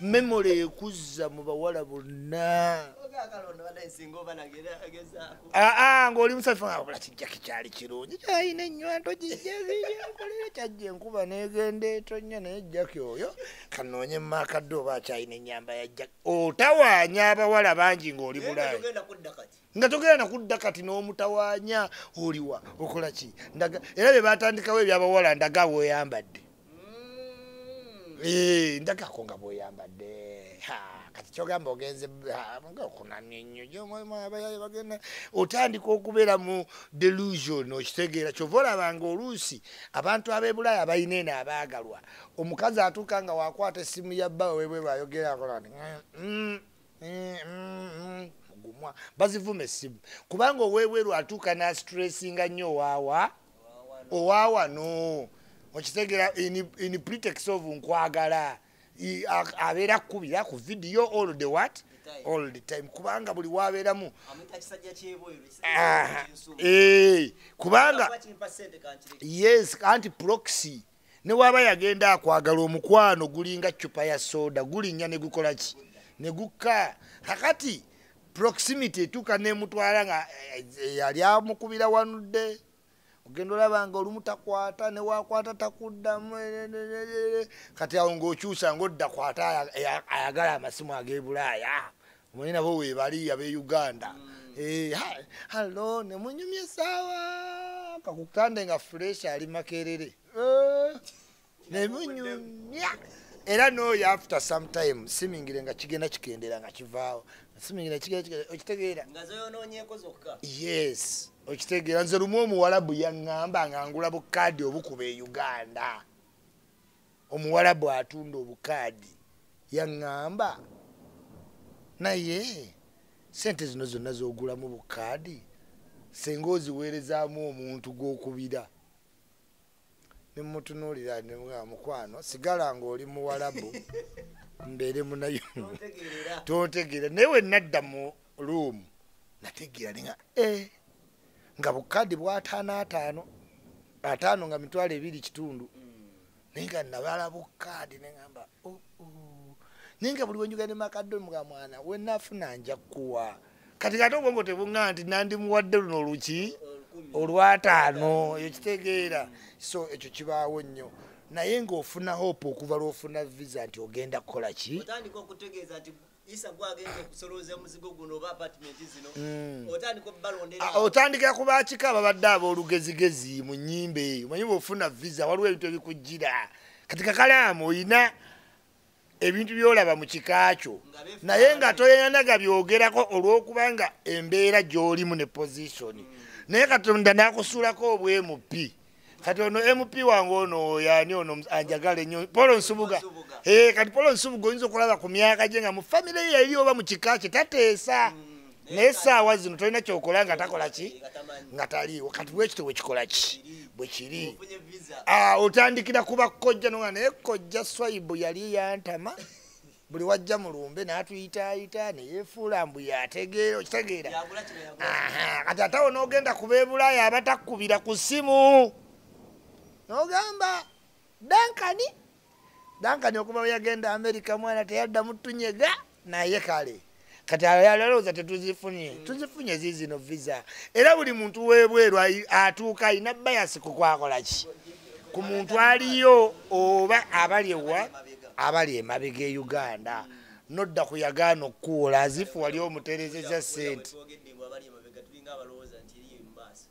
memole ekuzza mu bawala bonna Ogaakalonda banaye singa oba nagera agezaako. Aa ngaoli musafi abula kijja kikyali kirungi kyalina enywanto gijjakolera kyajja enkuba negenda etonya naye jjaki oyo kanoonye mumaakadde oba akyalina enyamba ya jjaki otawaanya abawala bangi ng'oli kati. Nga togenda nakudda kati n'omutawaanya oliwa okola ki? Ndaga- era bye batandikawo ebyabawala ndaga bweyambadde Eh, ndagako nga bweyambadde Ha, kati kyogamba ogenze okunamya ennyo gyomwebagenda otandika okubeera mu delusion okitegeera kyova olabanga oluusi abantu ab'ebulaaya balina eno abaagalwa omukazi atuuka nga wakwata essimu ya bba webwe bayogerako mugumwa bazivuma essimu kubanga owebweru atuuka nastressinga nnyo owaawa owaawano okitegeera in, pretext of nkwagala a- abeera akkubira ku video all the what? All the time. Kubanga buli wabeeramu. Eh, kubanga yes anti proxy. Ne waba yagenda akwagala omukwano gulinga cupa ya soda gulinnya ne gukola ki? Ne gukka. Kakati proximity etuuka nemutwala nga eh, eh, yali amukubira wanudde ogenda olaba nga olumu takwata newakwata takuddamu eh, eh, eh, eh, kati awo ngaokyusa ngaodda kwata aya- aya- ayagala amasimu ag'ebulaaya omanye nabo webali abe uganda. Eh, ha- hallo nemunyumya esaawa kakutande nga fresh ali makerere. Eh, nemunyumya era noyo after sometime simingire nga kigenda kikendera nga kivaawo simingire kigenda kigenda okitegeera. Yes okitegeera. Nze lumu omuwalabu yaŋŋamba nga ngula bukaadi obukuba e uganda. Omuwalabu atunda obukaadi. Yaŋŋamba naye sente zino zonna zogulamu bukaadi senga oziweerezaamu omuntu gwokubira. Nemutunuulira nemugaa mukwano sigala ngaoli muwalabu (laughs) mbeere munayo. Tontegeera. Naye wenadda mu luumu nategeera ninga e nga bukadde bwataano ataano. Ataano nga mitwalo ebiri kitundu. Naye nga nabala bukadde neŋamba "Oh, oh." naye nga buli wenjuga ne makadde muga mwana wenafuna nja kuwa kati kati obwongo tebuŋŋa nti nandimuwadde luno oluki olwataano. Ekyo kitegeera. So ekyo kibaawo nnyo naye ngaofuna hope okuva lwofuna visa nti ogenda kukola ki? Otandika okutegeeza nti isa gwagenda okusolooza omuzigo guno oba apatimenti zino Mm. otandika obalondera Ah, otandikira ku bakika ababadde ab'olugezigezi mu nnyimba eyo manyi bwofuna visa waliwo ebintu ebikujjira. Kati kakalaamu oyina ebintu byolaba mu kika kyo. Nga beefuula naye nga toyanaga byogerako olw'okubanga embeera gy'olimu ne positioni naye katonda n'akusuulako obwemupi kati ono mp wange ono yani ono anjagala ennyo. Polo nsubuga. Eh, kati polo nsubuga oyinza okulaba ku myaka gye nga mu famire ye yali oba mu kika kye tateesa. Naye saawa zino tolina kyokola nga takola ki? Nga taliiwo. Kati bwekito bwekikola ki? Bwe kiri. Ofunye visa. Ah, otandikira kuba kojja noga naye kojja swaibu yali yantama. (laughs) Buli wajja mulumbe n'atuyitaayita neyefuula mbu yategeera okitegeera. Kati ate awo n'ogenda kuba ebulaaya abatakubira ku simu n'ogamba dankani dankani okuba yagenda amerika mwana teyadda mutunyega naye kale. Kati alowooza tetuzifunye tuzifunye zizino visa. Era buli muntu webweru atuuka alina bayasi kukwakola ki? Ku muntu aliyo oba abali ewa abali emabega e uganda. Nodda ku yagaana okukuwola azifu wali omuterezeza sente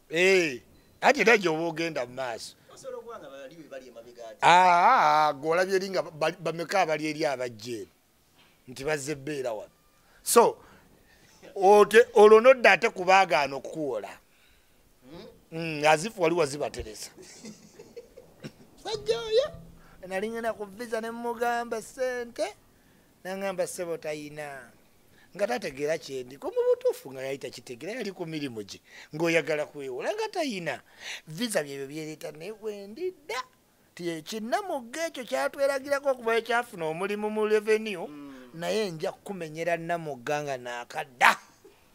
Eh, ate era gyoba ogenda mu maaso osobola okuba nga baliwe bali emabega ati aa golabye eri nga ba- bameka abali eri abajja eno nti bazze ebbeera wano. So ote- olwo nodda ate kubaagaana okukuwola? Mm, azifu wali wazibateresa (laughs) sajja oyo nali ngenda ku visa ne mugamba sente nangamba sebo tayina nga tategeera kyendiko mu butuufu nga yali takitegeera yali ku mirimu gye ng'oyagala kwewola nga tayina. Visa byebyo byereeta naye wendidda ti kinnamuga ekyo kyatweragirako okuva ekyafuna omulimu mu revenue naye nja kumenyera namuga nga naakadda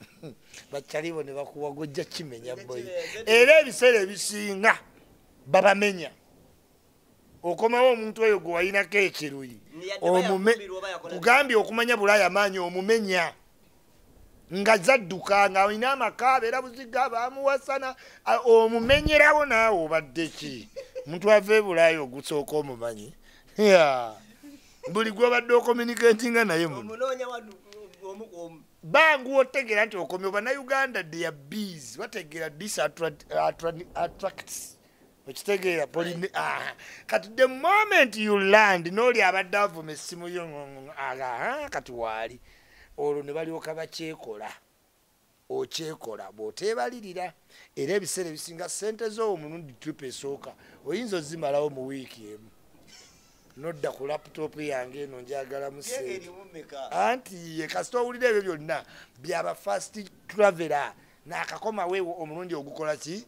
(laughs) bakyalibo ne bakuwa gojja kimenya boyi era ebiseera ebisinga babamenya okomawo omuntu oyo gwe walinako ekiruyi kugambye okumanya bulaaya amaanyi omumenya. Nga zadduka nga olina amaka abeera buziga bamuwasana omumenyerawo naawe obadde ki? (laughs) Muntu ava ebulaaya ogusooka omumanyi? Buli gwobadde okommunikatinga naye bangu otegeera nti okomye bannayuganda their bees. Bategeera attract- attracts okitegeera poline aha. kati the moment you land nooli abadde avuma essimu yo ah, kati waali. Olwo ne balyoka bakyekola okyekola bw'oteebalirira. Era ebiseera ebisinga sente z'omulundi trip esooka oyinza ozimalawo mu wiiki emu. Nodda ku laputopu yange eno njagalamu sente. anti ye kasita owulira ebyo byonna byaba fast travela naakakomawo omulundi ogukola ki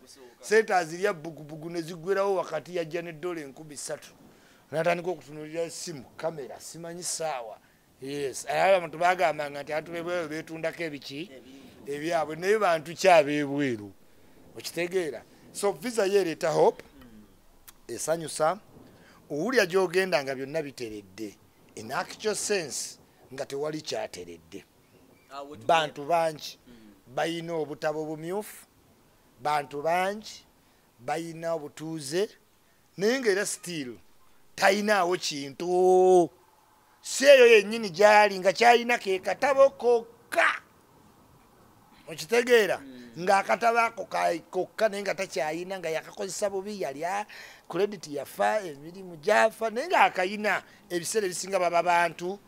sente azirya bugubugu nezigwerawo wakati yajja neddola enkumi ssatu. Natandika okutunulira esimu kamera simanyi saawa. Yes abantu bagambanga nti abantu bebweru betundako ebiki? Ebyabwe naye bantu kyabebweru okitegeera. So visa ye ereeta hope esanyusa owulya gyogenda nga byonna biteredde. In actual sense nga tewali kyateredde. Tuge- bantu bangi. Bayina obutabo bumyufu bantu bangi bayina obutuuze naye ngaera still tayinaawo kintu. Si eyo yennyini gyali nga kyalina ke katabo kokka. Okitegeera ng'akatabo ako ka- kokka naye nga takyayina nga yakakozesa bubi yalya credit yafa emirimu gyafa naye ngaakayina ebiseera ebisinga baba bantu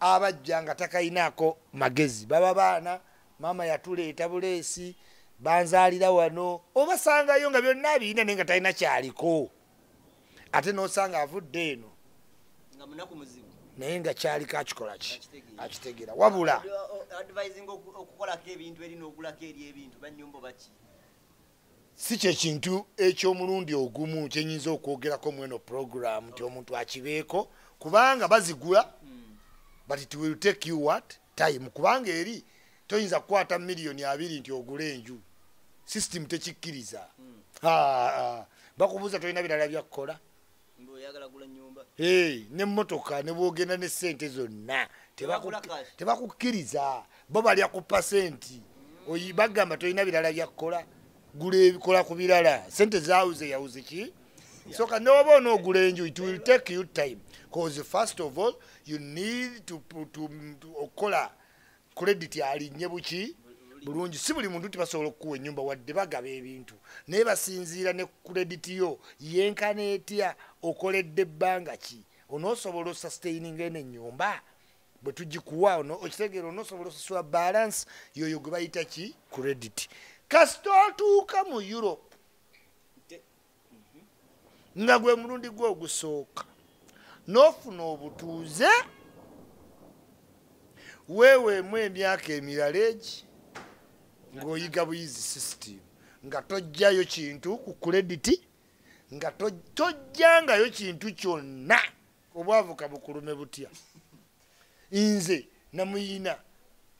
abajja nga takayinaako magezi. Baba baana maama yatuleeta buleesi banzaalira wano obasangayo nga byonna birina naye nga talina kyaliko. Ate n'osanga avudde eno. Naye nga kyaliko akikolaki Akitegeera. akitegeera. Wabula banyumba baki? Si kyekintu ekyomulundi ogumu kyenyinza okwogerako mweno program nti omuntu akibeeko kubanga bazigula but it will take you what? Time. Kubanga eri toyinza kukwata miliyoni abiri nti ogule enju system tekikkiriza Ah, ah. bakubuuza tolina birala byakukola nemmotoka nebwogenda ne sente zonna tebakukkiriza bo balya ku pasenti bagamba tolina birala byakukola gula ebikola ku birala sente zawuze yawuze ki soka noba onoogula enju it will take you time cause first of all you need to, okukola credit alinnye buki bulungi. Si buli muntu tibasobola okukuwa enyumba wadde bagaba ebintu. Naye basinziira ne credit yo yenkana etya okoledde ebbanga ki? Onoosobola osustaininga eno enyumba bwe tugikuwa okitegeera onoosobola osasula balance yoyo gwe bayita ki? Credit. Kasita otuuka mu europe. Nga gwe mulundi gwe ogusooka. N'ofuna obutuuze weeweemu emyaka emirala egi ng'oyiga buyizi system nga tojjayo kintu ku kurediti nga to- tojjangayo kintu kyonna. Obwavuka bukulume butya? Nze namuyina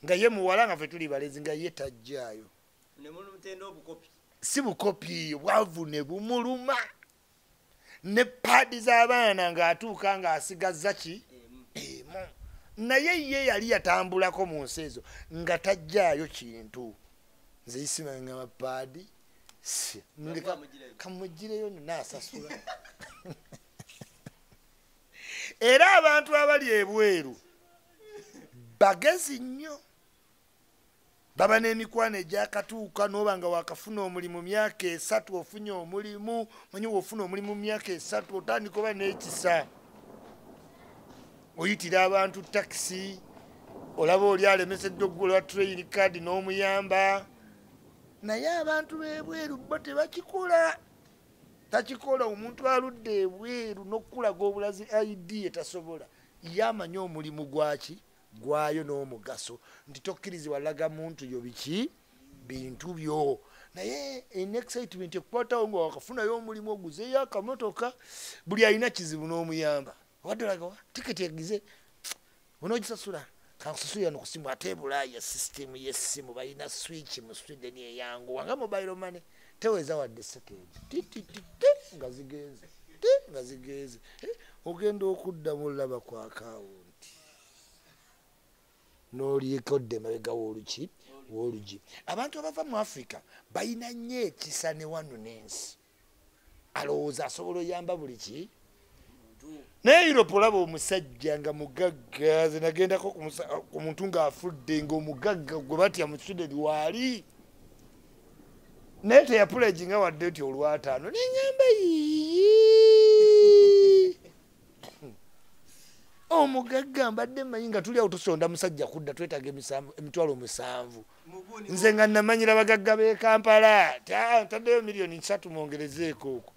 nga ye muwala nga fe tuli balezi nga ye tajjaayo. Obukopi. Si bukopi bwavu ne bumuluma. Ne paadi z'abaana ng'atuuka ng'asigazza ki? Emu. Emu. Naye ye yali yatambulako mu nsi ezo nga tajjaayo kintu nze isimanga wamugireyo? kamugireyo. Naasasula (laughs) era abantu abali ebweru bagezi nnyo. Baba n'emikwano egyakatuuka noba nga wakafuna omulimu myaka esatu ofunye omulimu manyi waofuna omulimu myaka esatu otandika oba n'ekisa. Oyitira abantu takisi olaba oli alemesedde okugula train card n'omuyamba naye abantu b'ebweru bo tebakikola takikola omuntu aludde ebweru n'okukulaga obulazi id etasobola ye amanyi omulimu gwaki gwayo n'omugaso. Nti tokkirizibwa laga muntu yo biki? Bintu byo. Naye enexcitement ekukwatawo nga wakafunayo omulimu oguzeeyo akamotoka buli alina kizibu n'omuyamba. Waddolagawa tiketi egize. Onogisasula kankusasulira nokusimu ate bulaaya sisitemu yesimu balina switch mu sweden eyanguwa nga mobile mane teweza wadde sekendi tititite nga zigenze ti nga zigenze Eh, ogenda okuddamu olaba ku akawunti nolyekodde mabega woluki wolugi. Abantu abava mu africa balina nnyo ekisa ne wanu nensi. Alowooza asobola oyamba buli ki naye europe olaba omusajja nga mugagga ze nagendako ku muntu ng'afudde ngaomugagga gwe batya mu student waali. Naye teyapulegi nga wadde nti olwataano neŋamba yiyi omugagga mbadde mmanyi nga tuli awo tusonda musajja kudda twetaga emisanvu- emitwalo musanvu. Nze nga namanyira bagagga b'e kampala Ta- ntaddeyo miliyoni nsatu mwongerezeeko okwo.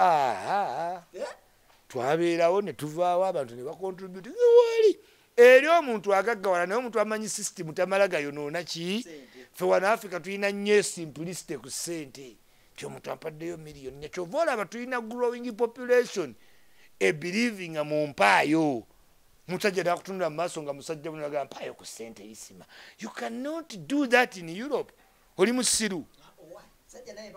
Aha Eh? Twabeerawo ne tuvaawo abantu ne bakontributi wali? Eri omuntu agaggawala naye omuntu amanyi sisitimu tamala gayonoona ki? Fe wano africa tulina nnyo simplisite ku ssente. Ti omuntu ampaddeyo miliyoni nekyova olaba tulina growing population ebelievinga mu mpaayo. Musajja nakutunula mu maaso nga musajja munaga mpaayo ku ssente isima you cannot do that in europe. Oli musiru sajja naye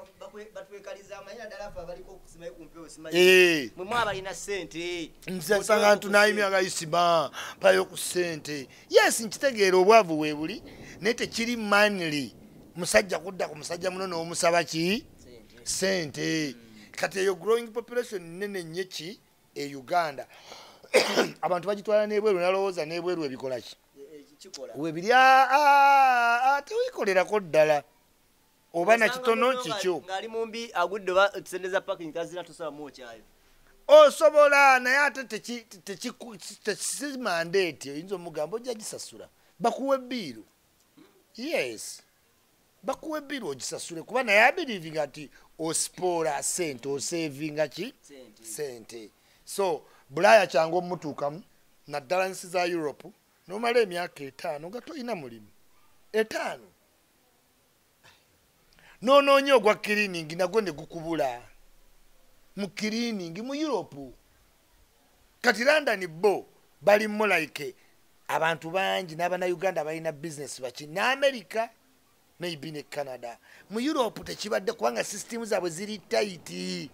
batwekaliza amayina ddala afe abaliko okusimayo ku mpewo simanyi Eh. mwe mwabalina sente nze sanga ntu nayimyaga isima mpayo ku ssente. Yes nkitegeera obwavu we buli naye tekiri manly. Musajja kudda ku musajja muno n'omusaba ki? Sente. kati eyo growing population nene nnyo ki? E uganda. (clears throat) Abantu bagitwala n'ebweru nalowooza n'ebweru ebikola ki? Eh, eh, kikola. Webiri tewikolerako ddala oba nakitono kikyo ngaali mumbi agudde oba sendeza parking tazira tosalamu okyayo osobola naye ate teki- tekiku- te- si mandeeti oyinza omugamba ojja gisasula. Bakuwa ebbiiru. Yes. Bakuwa ebbiiru ogisasule kuba naye abirivinga nti osipoola sente osevinga ki? Sente. so bulaaya kyangu omutuukamu naddala nsi za europe nomala emyaka etaano nga tolina mulimu. Etaano noonoonya ogwa kiriningi nagwo ne gukubula mu kiriningi mu europe. Kati london bo balimu like abantu bangi n'abanauganda balina bizinesi baki. Ne america maybe ne canada. Mu europe tekibadde kubanga sisitimu zaabwe ziri taiti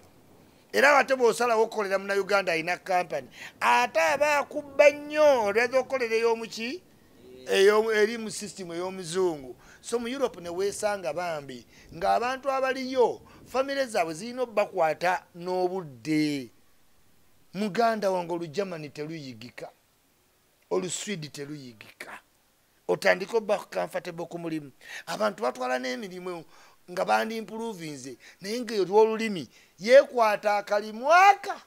era ate bwosalawo okukolera munauganda alina kampany ate aba akubba nnyo olwaza okukolera ey'omuki eyo- eri mu sisitimu ey'omuzungu so mu europe ne weesanga bambi ng'abantu abaliyo famire zaabwe zirina obbakwata n'obudde. Muganda wange olugermany teluyigika oluswidi teluyigika otandika obba comfortable ku mulimu. Abantu batwala n'emirimu nga bandimpuruvinze naye ngaolwolulimi yeekwata akalimu aka.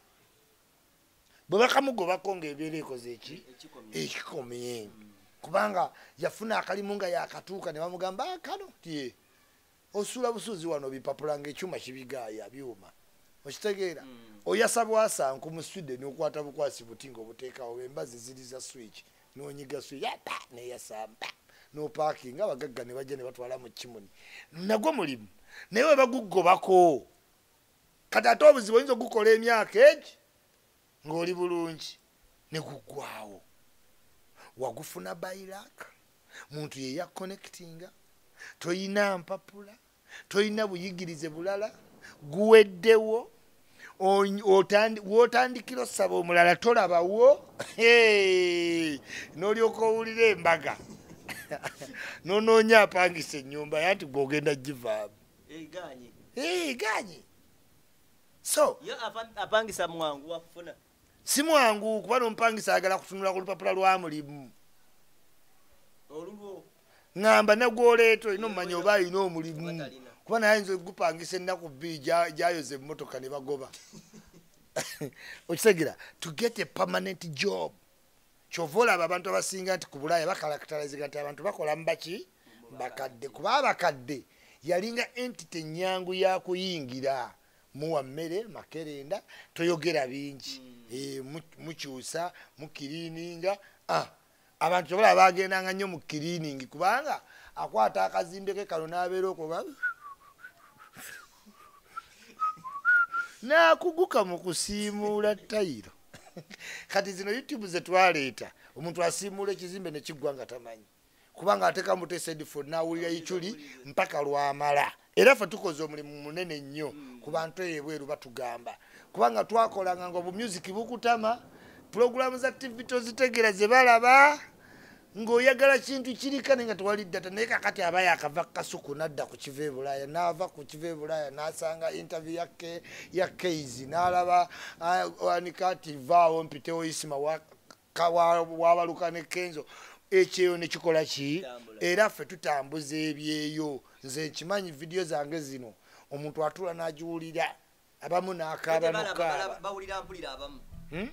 Bwe bakamugobako ngaebeera ekoze eki Ekikomye. Kubanga yafuna akalimu nga yakatuuka ne bamugamba akano tie osula busuzi wano bipapula ngaekyuma kibigaaya byuma. Okitegeera? Oyasa bwasanku mu sweden nokwata bukwasi buti nga obuteekawo embazi ziri za switch nonyiga switch yapa neyasamba. Nopakinga abagagga ne bajja ne batwala mu kimuni nagwo mulimu. Naye we bagugobako. Kati ate obuzibu oyinza ogukola emyaka egi ng'oli bulungi. Ne guggwawo wagufuna bairaka muntu yeya connectinga toyina mpapula toyina buyigirize bulala guweddewo wotandikira osaba omulala tolabawo n'olyoka owulira embaga. (laughs) Nonoonya apangisa ennyumba yanti gwogenda givaamu. Eganye Hey, ganye so yo afa- apangisa mwangu wafuna si mwangu kuba nomupangisa agala kutunula ku lupapula lwa mulimu. Ŋŋamba negwoleeta olina omumanya oba alina omulimu. kuba naye ayinza okugupangisa ennaku bbiri gya- gyayoza emmotoka ne bagoba. (laughs) Okitegera to get a permanent job. Kyova olaba abantu abasinga nti ku bulaaya bakalakitalizinga nti abantu bakola mu baki? Bakadde kuba abakadde. Yalinga entity ennyangu yakuyingira muwa mmere makerenda toyogera bingi. Mu- mukyusa mukiriininga abantu kyobalaba bagendanga nnyo mu kiriiningi kubanga akwata akazimbe ke kano n'abeera okuba nakuguka mu kusiimuula tayiro kati zino youtube zetwaleeta omuntu asiimuula ekizimbe nekiggwa nga tamanyi. Kubanga ateeka mutesedifo nawulira ikyuli mpaka lwamala era ffe tukoze omulimu munene nnyo ku bantu eyo ebweru batugamba. Kubanga twakolanga nga obumusiki bukutama pulogulamu za tv tozitegera ze balaba ng'oyagala kintu kirikane nga tewali ddata naye kakati aba yakava kasuku nadda ku kiva ebulaaya n'ava ku kiva ebulaaya n'asanga interview ya ya keisi n'alaba ah, wanikati vaawo mpitewo isima wa- ka- wa- wabaluka ne kenzo. Ekyeyo nekikola ki? Era ffe tutambuza ebyeyo nze nkimanyi vidiyo zange zino omuntu atula n'agiwulira abamu n'akaaba Hmm?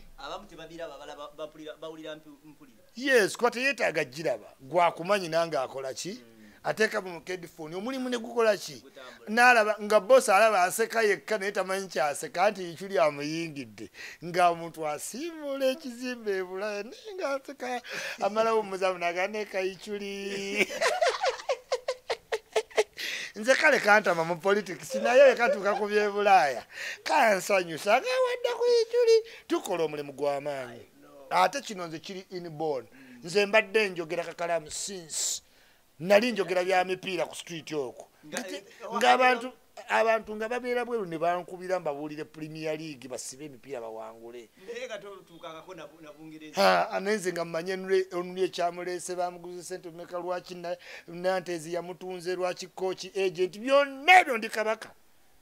yes kuba teyeetaaga giraba. Gwakumanyi nange akola ki? Ateeka mu kedifoni omulimu ne gukola ki? Naalaba nga bosi alaba aseka yekka naye tamanyi kyaseka nti ikyuli amuyingidde nga omuntu asiimuula ekizimbe ebulaya naye nga aseka amalawo muzamu naganeka ikyuli (laughs) nze kale kantama mu politics naye katuuka ku byebulaaya kansanyusa nga wadde ku ikyuli tukola omulimu gw'amaanyi ate kino nze kiri inborn nze mbadde njogera kakalamu since. Nali njogera bya mipiira ku street okwo. Nga- Kati- ng'abantu abantu nga babeera bweru ne bankubira mbabuulire premier league basibe emipiira bawangule. Anenze nga mmanye onuli ekyamuleese bamuguze sente meka lwaki na- nantezi yamutunze lwaki coach agent byonna ebyo ndi kabaka.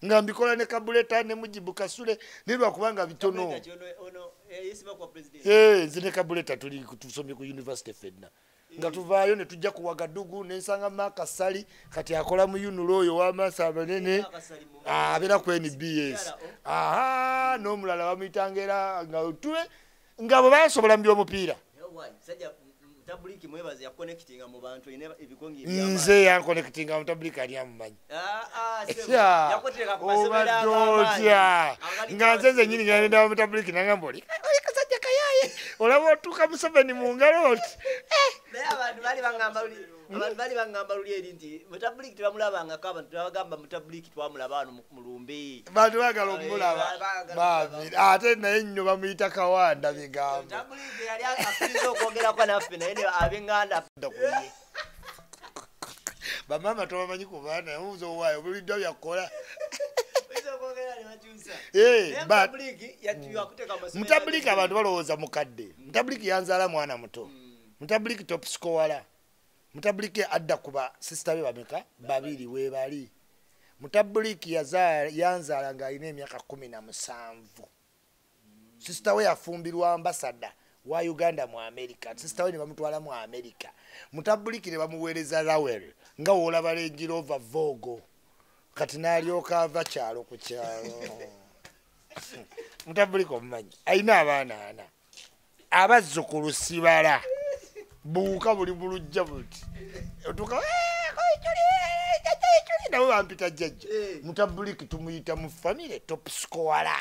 Nga mbikola ne kabuleta ne mujibu kasule ne lwakubanga bitono. president. Eh, nze ne kabuleta tuli tusomye ku university fenna nga tuvaayo ne tujja ku wagadugu nensanga makasali kati akola mu yunulo oyo w'amaaso amanene. Ah, abeera ku nbs aha n'omulala bamuyitanga era nga tube nga bwe basobola mu byomupiira. Nze yankonekitinga mutabulika ani amumanyi. Obadde otya? nga nze zenyini ngandaba mutabuliki nangamba oli. Kasajja kayaye olaba otuuka museveni mu ngalo oti abantu bali baŋŋamba luli abantu bali baŋŋamba luli eri nti mutabuliki tebamulabangako abantu tebagamba mutabuliki twamulaba wano mu- mu lumbe bantu bagala omulaba babi ate naye nnyo bamuyita kawanda bigambo mutabuliki yali akiriza okwogerako naffe naye ne ab'eŋŋanda Ndakuye. bamama tobamanyi ku baana yamubuza owaayo buliddwa byakola oyinza okwogera ne bakyusa. Eh, mutabuliki abantu balowooza mukadde mutabuliki yanzaala mwana muto. Mm. Mutabuliki topscowala mutabuliki adda kuba sisita be bameka babiri webali mutabuliki yanzaala ng'alina emyaka kumi na musanvu. Sisita we yafumbirwa ambasada wa uganda mu america. Sisita we ne bamutwala mu america. Mutabuliki ne bamuweereza rawel nga woolaba lenjirova vogo kati n'alyoka ava kyalo ku kyalo. (laughs) Mutabuliki omumanyi alina abaana ana. Abazzukulu sibala buuka buli bulujja buti otuuka nabo bampita jjajja Eh. mutabuliki tumuyita mu famire topscowala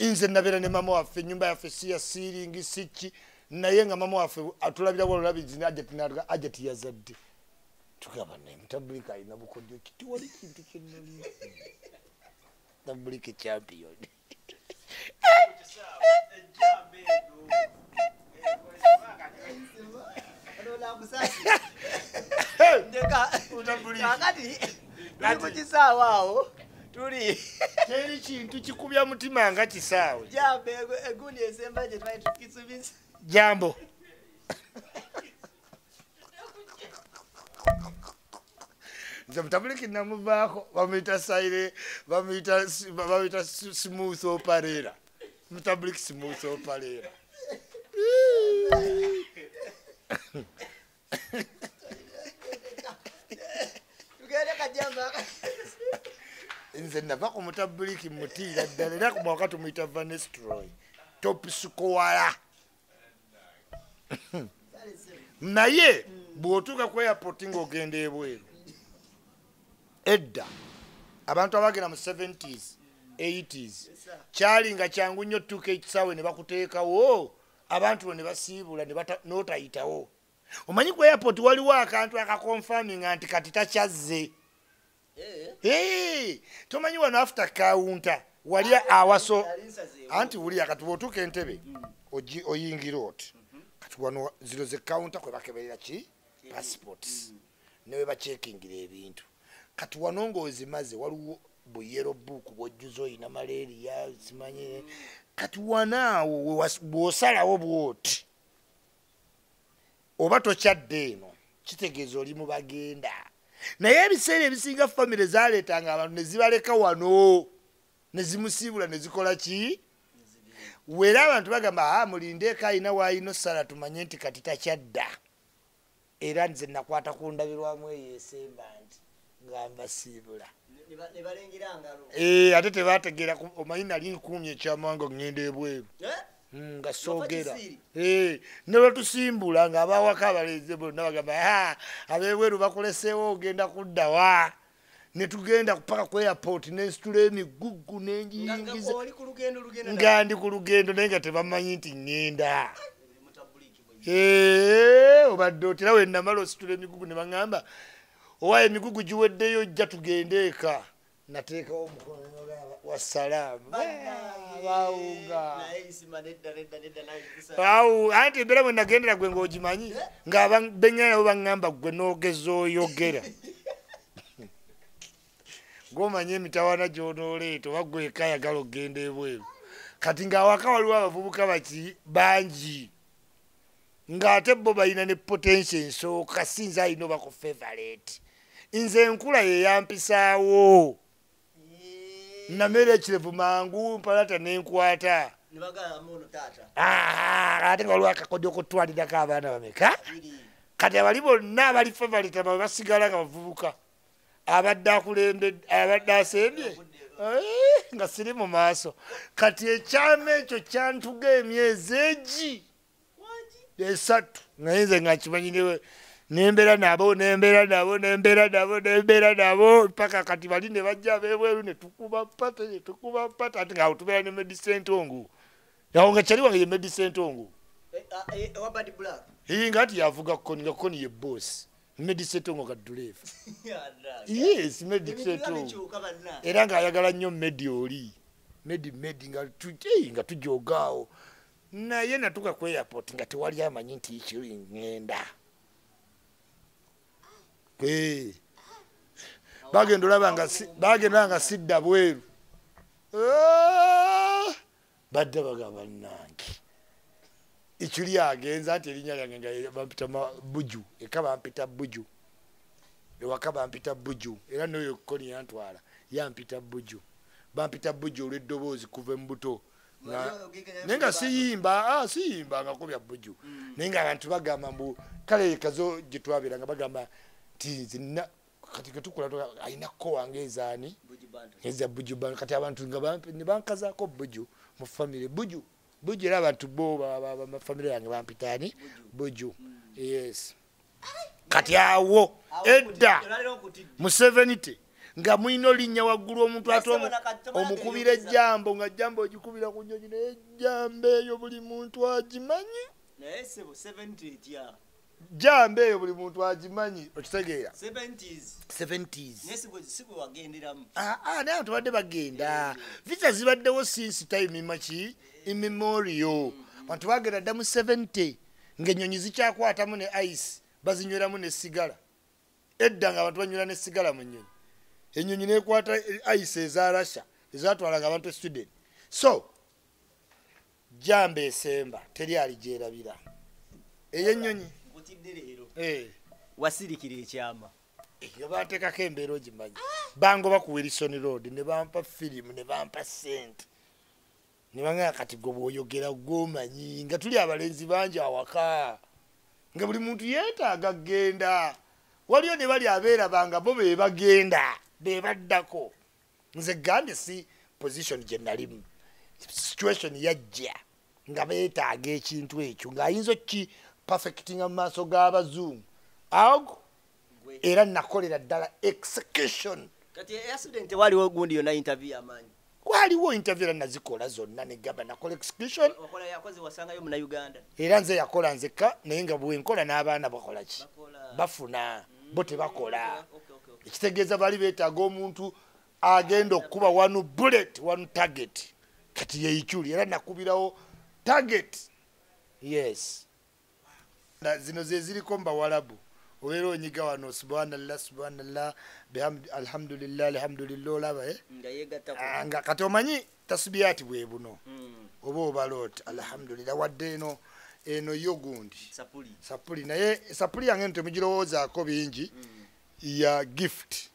nze nabeera ne mama waffe enyumba yaffe si ya siiringi siki naye nga mama waffe atulabira bwalulabizi ajati yazadde tugamba naye mutabuliki alina bukodyo ki tiwali kintu kyenali mutabuliki champion. Kakati tuli ku kisaawa awo tuli teri kintu kikubya mutima nga kisaawe jambe egundi esemba gye twali tukisubiza jambo nze mutabuliki namuvaako bamuyita saire bamuyita bamuyita smooth oparera mutabuliki smooth oparera tugende kajamba nze nava ku mutabuliki mutiira ddala era ku mwaka tumuyita vanestroy topscoala (laughs) naye bw'otuuka ku airport ng'ogenda ebweru edda abantu abagenda mu 70s 80s kyali nga kyangu nnyo tuuka ekisaawe ne bakuteekawo abantu bo ne basiibula n'otayitawo. Omanyi ku airport waliwo akantu akakonfaminga nti kati takyazze tomanyi wano after counter wali awaso anti wuli akati bwotuuka entebe oyingira oti. Kati wano zino ze counter kwe bakeberera ki? Passports. Newe bacekingira ebintu. Kati wano ng'ozimaze waliwo buyero book bwojjuza oyina malaria simanyi kati wanaawo bw'osalawo bwoti oba tokyadde eno kitegeeza oli mu bagenda naye ebiseera ebisinga famire zaleetanga abantu ne zibaleka wano. Ne zimusiibula ne zikola ki? Wera abantu bagamba a mulindeeko alina waayina osala tumanye nti kati takyadda. Era nze nakwata ku ndabirwamu eyo esemba nti nga mbasiibula Eh, ate tebategeera ku- omanyi nali nkuumya ekyamawanga ngenda ebweru. Mm, nga soogera ne lwetusimbula ngaabawaka abaleze bonna bagamba "Ah, abebweru bakoleseewo ogenda kuddawa ne tugenda paka ku airport nensitula emigugu nenjiyingiza nga ndi ku lugendo naye nga tebamanyi nti ŋŋenda. Obadde otera wenamala ositula emigugu ne baŋŋamba owaayo emigugu giweddeyo ojja tugende eka. Nateekawo omukono nolaba wasalaamu bawunga. kusa. Awo anti embeera bwe nagendera gwe ng'ogimanyi ngaabeŋŋana nabo baŋŋamba gwe n'ogeza oyogera. (laughs) Gwomanye emitawaana gy'onooleeta oba gwe eka ayagala okgenda ebweru. Kati ng'awaka waliwo abavubuka baki bangi. Ng'ate bo balina ne potensi ensooka sinza alina oba ku favourite nze enkula yeyampisaawo namera ekirevu mangu mpalata nenkwata. Ate nga waliwo akakodyo okutwalirako abaana bameka? Kati abali bonna abali favorite aba basigala nga bavubuka. Abadde akulembedde abadde asembye? Eh, nga siri mu maaso. Kati ekyama ekyo kyantuga emyezi egi esatu. Naye nze nga kimanyinewe nembeera nabo nembeera nabo nembeera nabo nembeera nabo. Paka kati bali ne bajja abebweru netukuba pata netukuba pata ate ngaawo tubeera ne medisentongu awo nga kyaliwa nga ye medisentongu wabadi black iyi nga ati yavuga koni nga koni ye bosi medisetongo ga duleefu (laughs) yes medisetongo bikyuka banna era ng'ayagala nnyo medi oli. Medi medi nga tu- ei, nga tujogaawo naye natuka ku airport nga tewali amanyi nti kiri ŋŋenda Eh. Bagenda olaba nga si- bagenda olaba nga sidda bweru. Ah! badde bagamba nange ekiri agenza nti erinnya lyange nga bampita buju eka bampita buju. Ewaka bampita buju era noyo koni yantwala yampita buju. Bampita buju olw'eddoboozi kuva embuto naye nga siyimba ah, siyimba nga kubya buju. Naye nga abantu bagamba mbu kale kazo gye twabeera nga bagamba nti zina kati ketukula alinako wange ezaani eza buju kati abantu nga bamp- ne bankazaako buju mu famire buju buju era abantu bo ba- ba- ba- famire yange bampitaani buju. Yes. Kati awo edda mu 70 nga mulina olinnya waggulu omuntu ate omukubira ejjambo nga jjambo ogikubira ku nyonyi naye ejjambo eyo buli muntu agimanyi. Naye sebo 70 etya jjambo eyo buli muntu agimanyi okitegeera. 70s 70s naye Ah, ah, naye abantu badde bagenda. Visa zibaddewo since time maki immemorial abantu bagenda dda mu 70 ngaenyonyi zikyakwatamu ne ice bazinyweramu nesigala edda nga abantu banywera nesigala mu nyonyi enyonyi nekwata ice eza russia ezatwalanga abantu e student so jamba esemba teri aligyerabira eyenyonyi nkutidde leero. Eh. wasirikira ekyama. Nga bateekako embeera ogimanyi. Bangoba ku wilson road ne bampa firimu ne bampa sente ne baŋaa kati gwe bwoyogera gwomanyi nga tuli abalenzi bangi awaka. Nga buli muntu yeetaaga kgenda. Waliyo ne bali abeerabanga bo be bagenda be baddako. Nze gande si position gye nalimu situation yajja nga beetaaga ekintu ekyo ng'ayinza okki perfectinga mu maaso g'abazungu. Ago era nakolera ddala execution. Eyasidenti waliwo gundi yonna interview yamanyi waliwo interview era nazikola zonna negamba nakola execution. Era nze yakola nzekka naye nga bwenkola n'abaana bakola ki? Bafuna bo tebakola. Okay. ekitegeeza bali beetaaga omuntu agenda okukuba one bullet one target. Kati yeyikyuli era nakubirawo target. Yes zino ze ziriko mubawalabu obeera onyiga wano subhanallah subhanallah alhamdulillah alhamdulillah olaba eh? nga Ah, nga kati omanyi tasubiyati bwe buno. Mm, oba obaloota alhamdulillah. Wadde eno eno yo gundi sapuli. Naye sapuli yange temugirowoozaako bingi ya gift.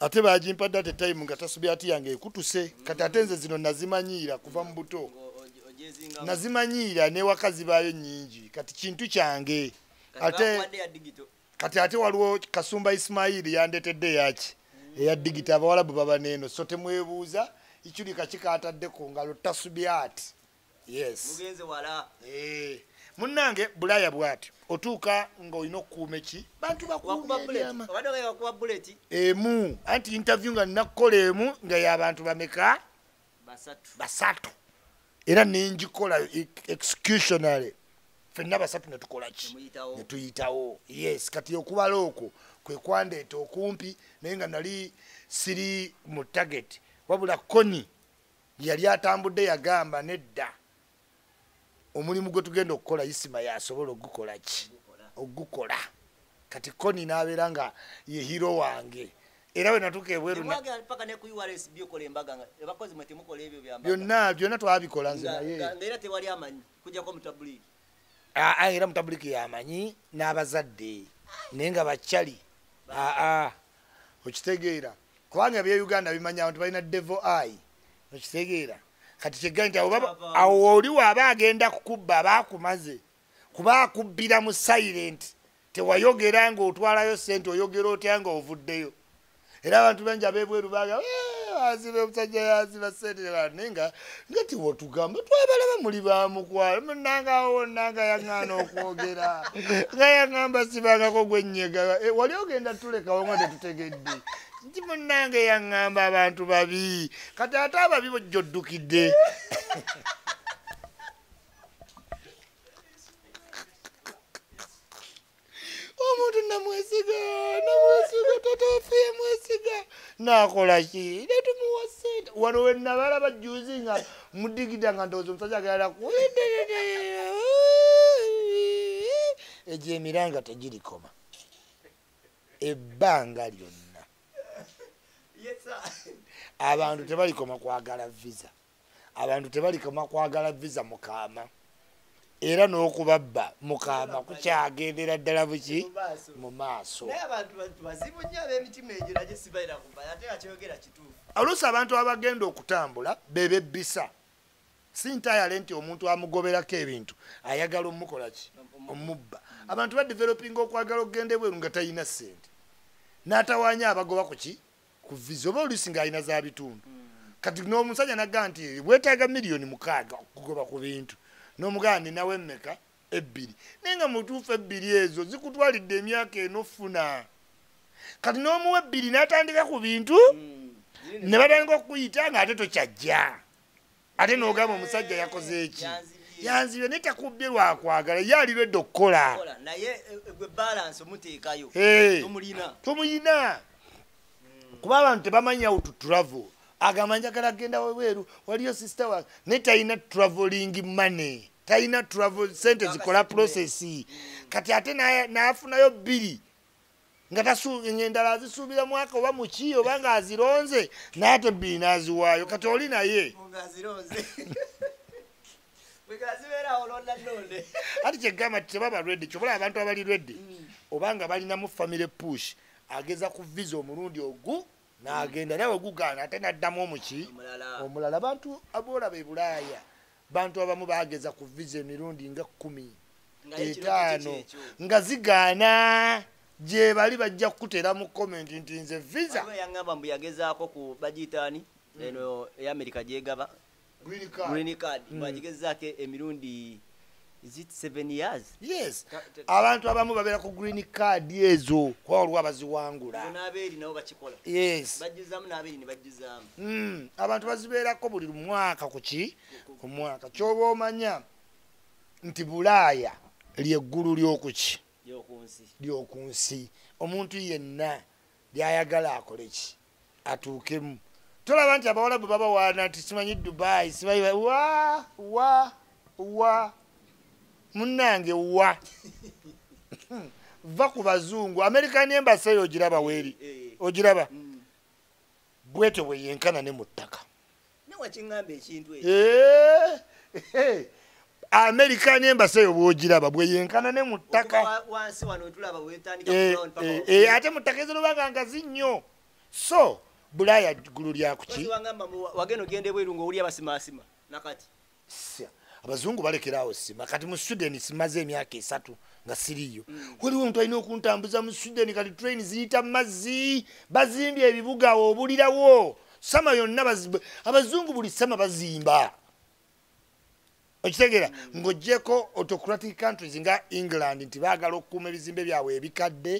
Ate bagimpadde ate time nga tasubiyati yange ekutuse. Kati ate nze zino nazimanyiira kuva mu buto nazimanyiira newaka zibaayo nyingi kati kintu kyange ate kati ate waliwo kasumba isimayiri yandetedde eyaki eya digita abawalabu baba neeno so temwebuuza ikyulika kikatadde ku ngalo tasubyati yes. Eh, munnange bulaya bwati. Otuuka ngaolina okukuuma eki? Bantu wakuba bakuuma bullet. ebyama. Obadde nga wakuba bullet? Emu. Anti interview nga ninakukola emu nga yabantu bameka? Basatu. Basatu era nenjikola executionary. Fenna basatu netukola ki? Nemuyitawo. netuyitawo yes kati okubala okwo kwe kwandeeta okumpi naye nga nali siri mu target. Wabula koni yali atambudde yagamba nedda omulimu gwe tugenda okukola isima yasobola ogukola ki? Ogukola. Kati koni n'abeera nga ye hiro wange era bwe natuuka ebweru byonna byonna twabikola nze naye. aa era mutabuliki yamanyi n'abazadde naye nga bakyali. Aa okitegeera. Kubanga ebya uganda bimanya abantu balina devo ai okitegeera. Kati kyegai nti awo oli waaba agenda kukubba aba akumaze kuba akubbira mu silent tewayogera ngaotwalayo sente oyogera otya nga ovuddeyo era abantu bangi abebweru baga aziba omusajja yaziba sente. Naye nga nga tiwotugamba twabalaba muli bamukwala munangawo nanga yaŋŋaana okwogera nga yaŋŋamba sibangako gwennyega Eh, wali ogenda tulekawo nga tetutegedde nti munange yaŋŋamba abantu babi kati ate ababi bojja omuntu namwesiga namwesiga totofuye mwesiga nakola ki? Netumuwa sente wano wenabalaba juzi nga mudigida nga ndowooza omusajja agalala ku (laughs) egyo emiranga tegirikoma. Ebbanga lyonna. Abantu tebalikoma kwagala visa. Abantu tebalikoma kwagala visa mukama era n'okubabba mukama kukyagendera ddala buki? Mu maaso. Oluusi abantu abagenda okutambula bebebbisa si ntayale nti omuntu amugoberako ebintu ayagala omukola ki? Omubba. Abantu badevelopinga okwagala okugenda ebweru nga talina sente n'atawaanya abagoba ku ki? Ku visa oba oluusi ng'alina za bitundu. Kati n'omusajja nagamba nti bwetaaga miliyoni mukaaga okugoba ku bintu n'omugamba ninawo emmeka ebbiri. Naye nga mutuufu ebbiri ezo zikutwalidde emyaka eno funa. Kati n'omuwa ebbiri n'atandika ku bintu ne batandika okukuyita ng'ate tokyajja. Ate n'ogamba omusajja yakoze eki yanzibye. Naye takubbye lwakwagala ye alirwedde okukola Kola, naye gwe balance omuteekayo. Hey. tomulina. Tomuyina kuba abantu tebamanyi how to travel. Agamba njagala genda webweru waliyo sister wange naye talina traveling money talina travel sente zikola process. Kati ate na- nafunayo bbiri. Nga tasu- endala azisuubira mwaka oba muki oba ngaazironze naye ate bbiri n'aziwaayo. Kati oli naye? (laughs) (laughs) Ati kyegamba ti tebaba lwedde kyobola abantu abali lwedde obanga balinamu family push ageza ku visa omulundi ogu n'agenda. Nawe gugaana ate naddamu omuki Omulala. omulala bantu aboolaba e bulaaya bantu abamu bageza ku visa emirundi nga kumi Naye kino etaano. nga zigaana gye bali bajja kukutera mu komenti nti nze visa. Yaŋŋamba mbu yagezaako ku bagiyitaani eno eyamerika gyegaba. Green card. green card. Bwagigezaako emirundi is it seven years? Yes. Abantu abamu babeera ku green card ezo kuba waliwo abaziwangula. N'abeeri nabo bakikola. Yes. Bajjuzaamu n'abeeri ne bajjuzaamu. Mm, abantu bazibeerako buli mwaka ku ki? Ku mwaka. Kyoba omanya nti bulaaya lyeggulu lyokuki lyoku nsi. Omuntu yenna lyayagala akole ki? Atuukemu. Tolaba nti abawalabu babawaana nti simanyi dubai simanyi wa wa wa munnange wa? (laughs) Va ku bazungu. American embassy eyo ogiraba weeri? Eh. ogiraba? Mm. bwetyo bweyenkana ne mu ttaka. Eh, eh, american embassy eyo bwogiraba bweyenkana ne mu ttaka. Eh, eh, eh, ate mu ttaka ezolobanga ngazi nnyo. So bulaaya ggulu lyakuki wagenda ogenda ebweru ng'owuli abasimaasima nakati. Abazungu balekerawo sima kati mu sweden simaze emyaka esatu nga siriyo waliwo omuntu alina okuntambuza mu sweden kati train ziyita mu mazzi bazimbye ebibuga awo obulirawo. Sama yonna abazungu buli sama bazimba. Okitegeera ng'ogyeko autocratic countries nga england nti baagala okukuuma ebizimbe byabwe ebikadde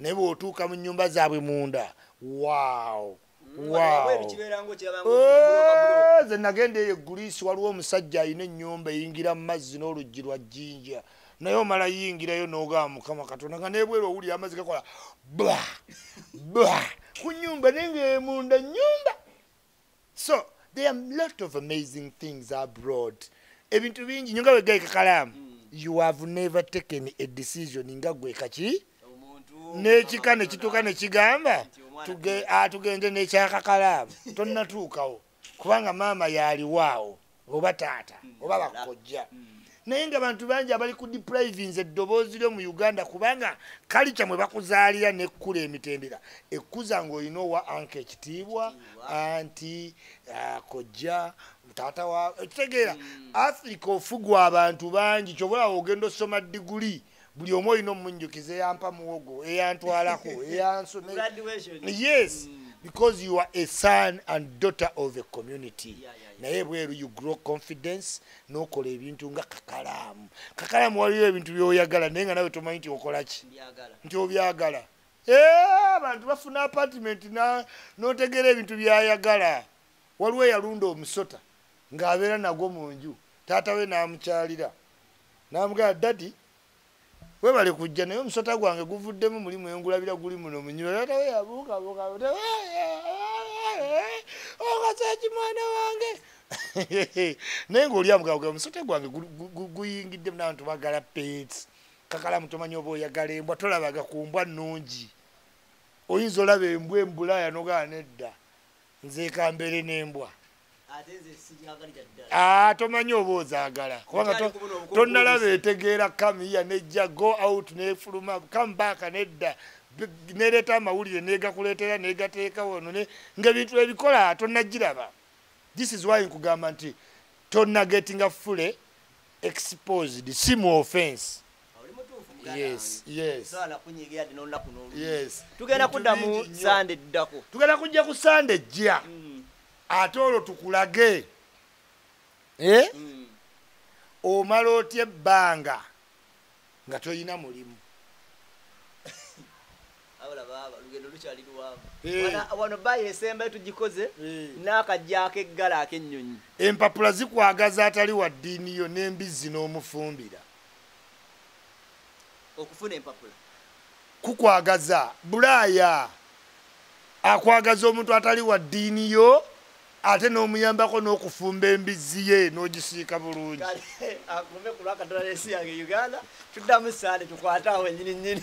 naye bw'otuuka mu nyumba zaabwe munda. Waaw Wabweru Oh, ze nagenda eyo egulisi waliwo omusajja alina ennyumba eyingira mu mazzi n'oluggi lwa jjinja. Naye omala yingirayo n'ogamba mukama katonda nga nebwera owulira amazzi gakola bwa bwa ku nyumba naye ngaemunda nyumba so there are lot of amazing things abroad. Ebintu bingi nyo nga wegaika kalaamu you have never taken a decision nga gwe kaki? Omuntu. N'ekika ne kituuka ne kigamba Ah, tugende n'ekyakakalaamu. (laughs) Tonnatuukawo. Kubanga maama yaliwaawo oba taata oba bakojja naye nga bantu bangi abali ku deprivings eddoboozi lyo mu uganda kubanga kalica mwe bakuzaalira nekkula emitendera ekkuza ngaolina owa anka ekitiibwa anti ah, kojja taata wa ekitegeera africa ofugwa abantu bangi kyobulawo ogenda osoma diguli buli omu olina omunjukiza eyampa muwogo eyantwalako (laughs) eyansome Graduation. yes because you are a son and daughter of a community. Yeah, yeah, yeah. naye bweru you grow confidence nokola ebintu nga kakalaamu kakalaamu waliwo ebintu byoyagala naye nga nawe tomanyi nti okolaki nti obyagala. Eh, abantu bafuna apartment na- notegeera ebintu byayagala. Waliwo eyalunda omusota ng'abeera nagwo mu nju. Taata we n'amukyalira. N'amugamba dadi webale kujja naye omusota gwange guvuddemu mulimu engulabira guli muno munyuma taata we yabuukabuuka okasaki mwana wange? (laughs) Naye ngaoli amugamba omusota gwange gu- gu- gu- guyingiddemu nabantu bagala pets kakalamu tomanyi oba oyagala embwa tolabaga ku mbwa nnungi. Oyinza olaba embwa embulaya nogaa nedda nze kambeere n'embwa tomanyi oba ozaagala kubanga Okyali to- kubona obukungu tonnalaba bubusi. etegeera kamiya nejja go out nefuluma kambaaka nedda. B- nereeta amawulire negakuleetera negateeka wono ne- ngaebintu ebikola tonnagiraba. This is why nkugamba nti tonnagetinga fule exposed si mu offense. Yes tugenda kudda mu sande ddako tugenda kujja ku sande jja Mm, ate olwo tukulage. Mm. omala otya ebbanga nga toyina mulimu? (laughs) Eh. Wana- wano bayi esembayo tugikoze Eh. n'akajja ak'eggala ak'ennyonyi. Empapula zikwagaza atali wa ddiini yo n'embizzi n'omufumbira. Okufuna empapula. Kukwagaza bulaaya. Akwagaza omuntu atali wa ddiini yo ate n'omuyambako n'okufumba embizzi ye n'ogisiika bulungi. Akume ku lwakatola n'ensi yange uganda tuddamu sande tukwate awo ennyini nnyini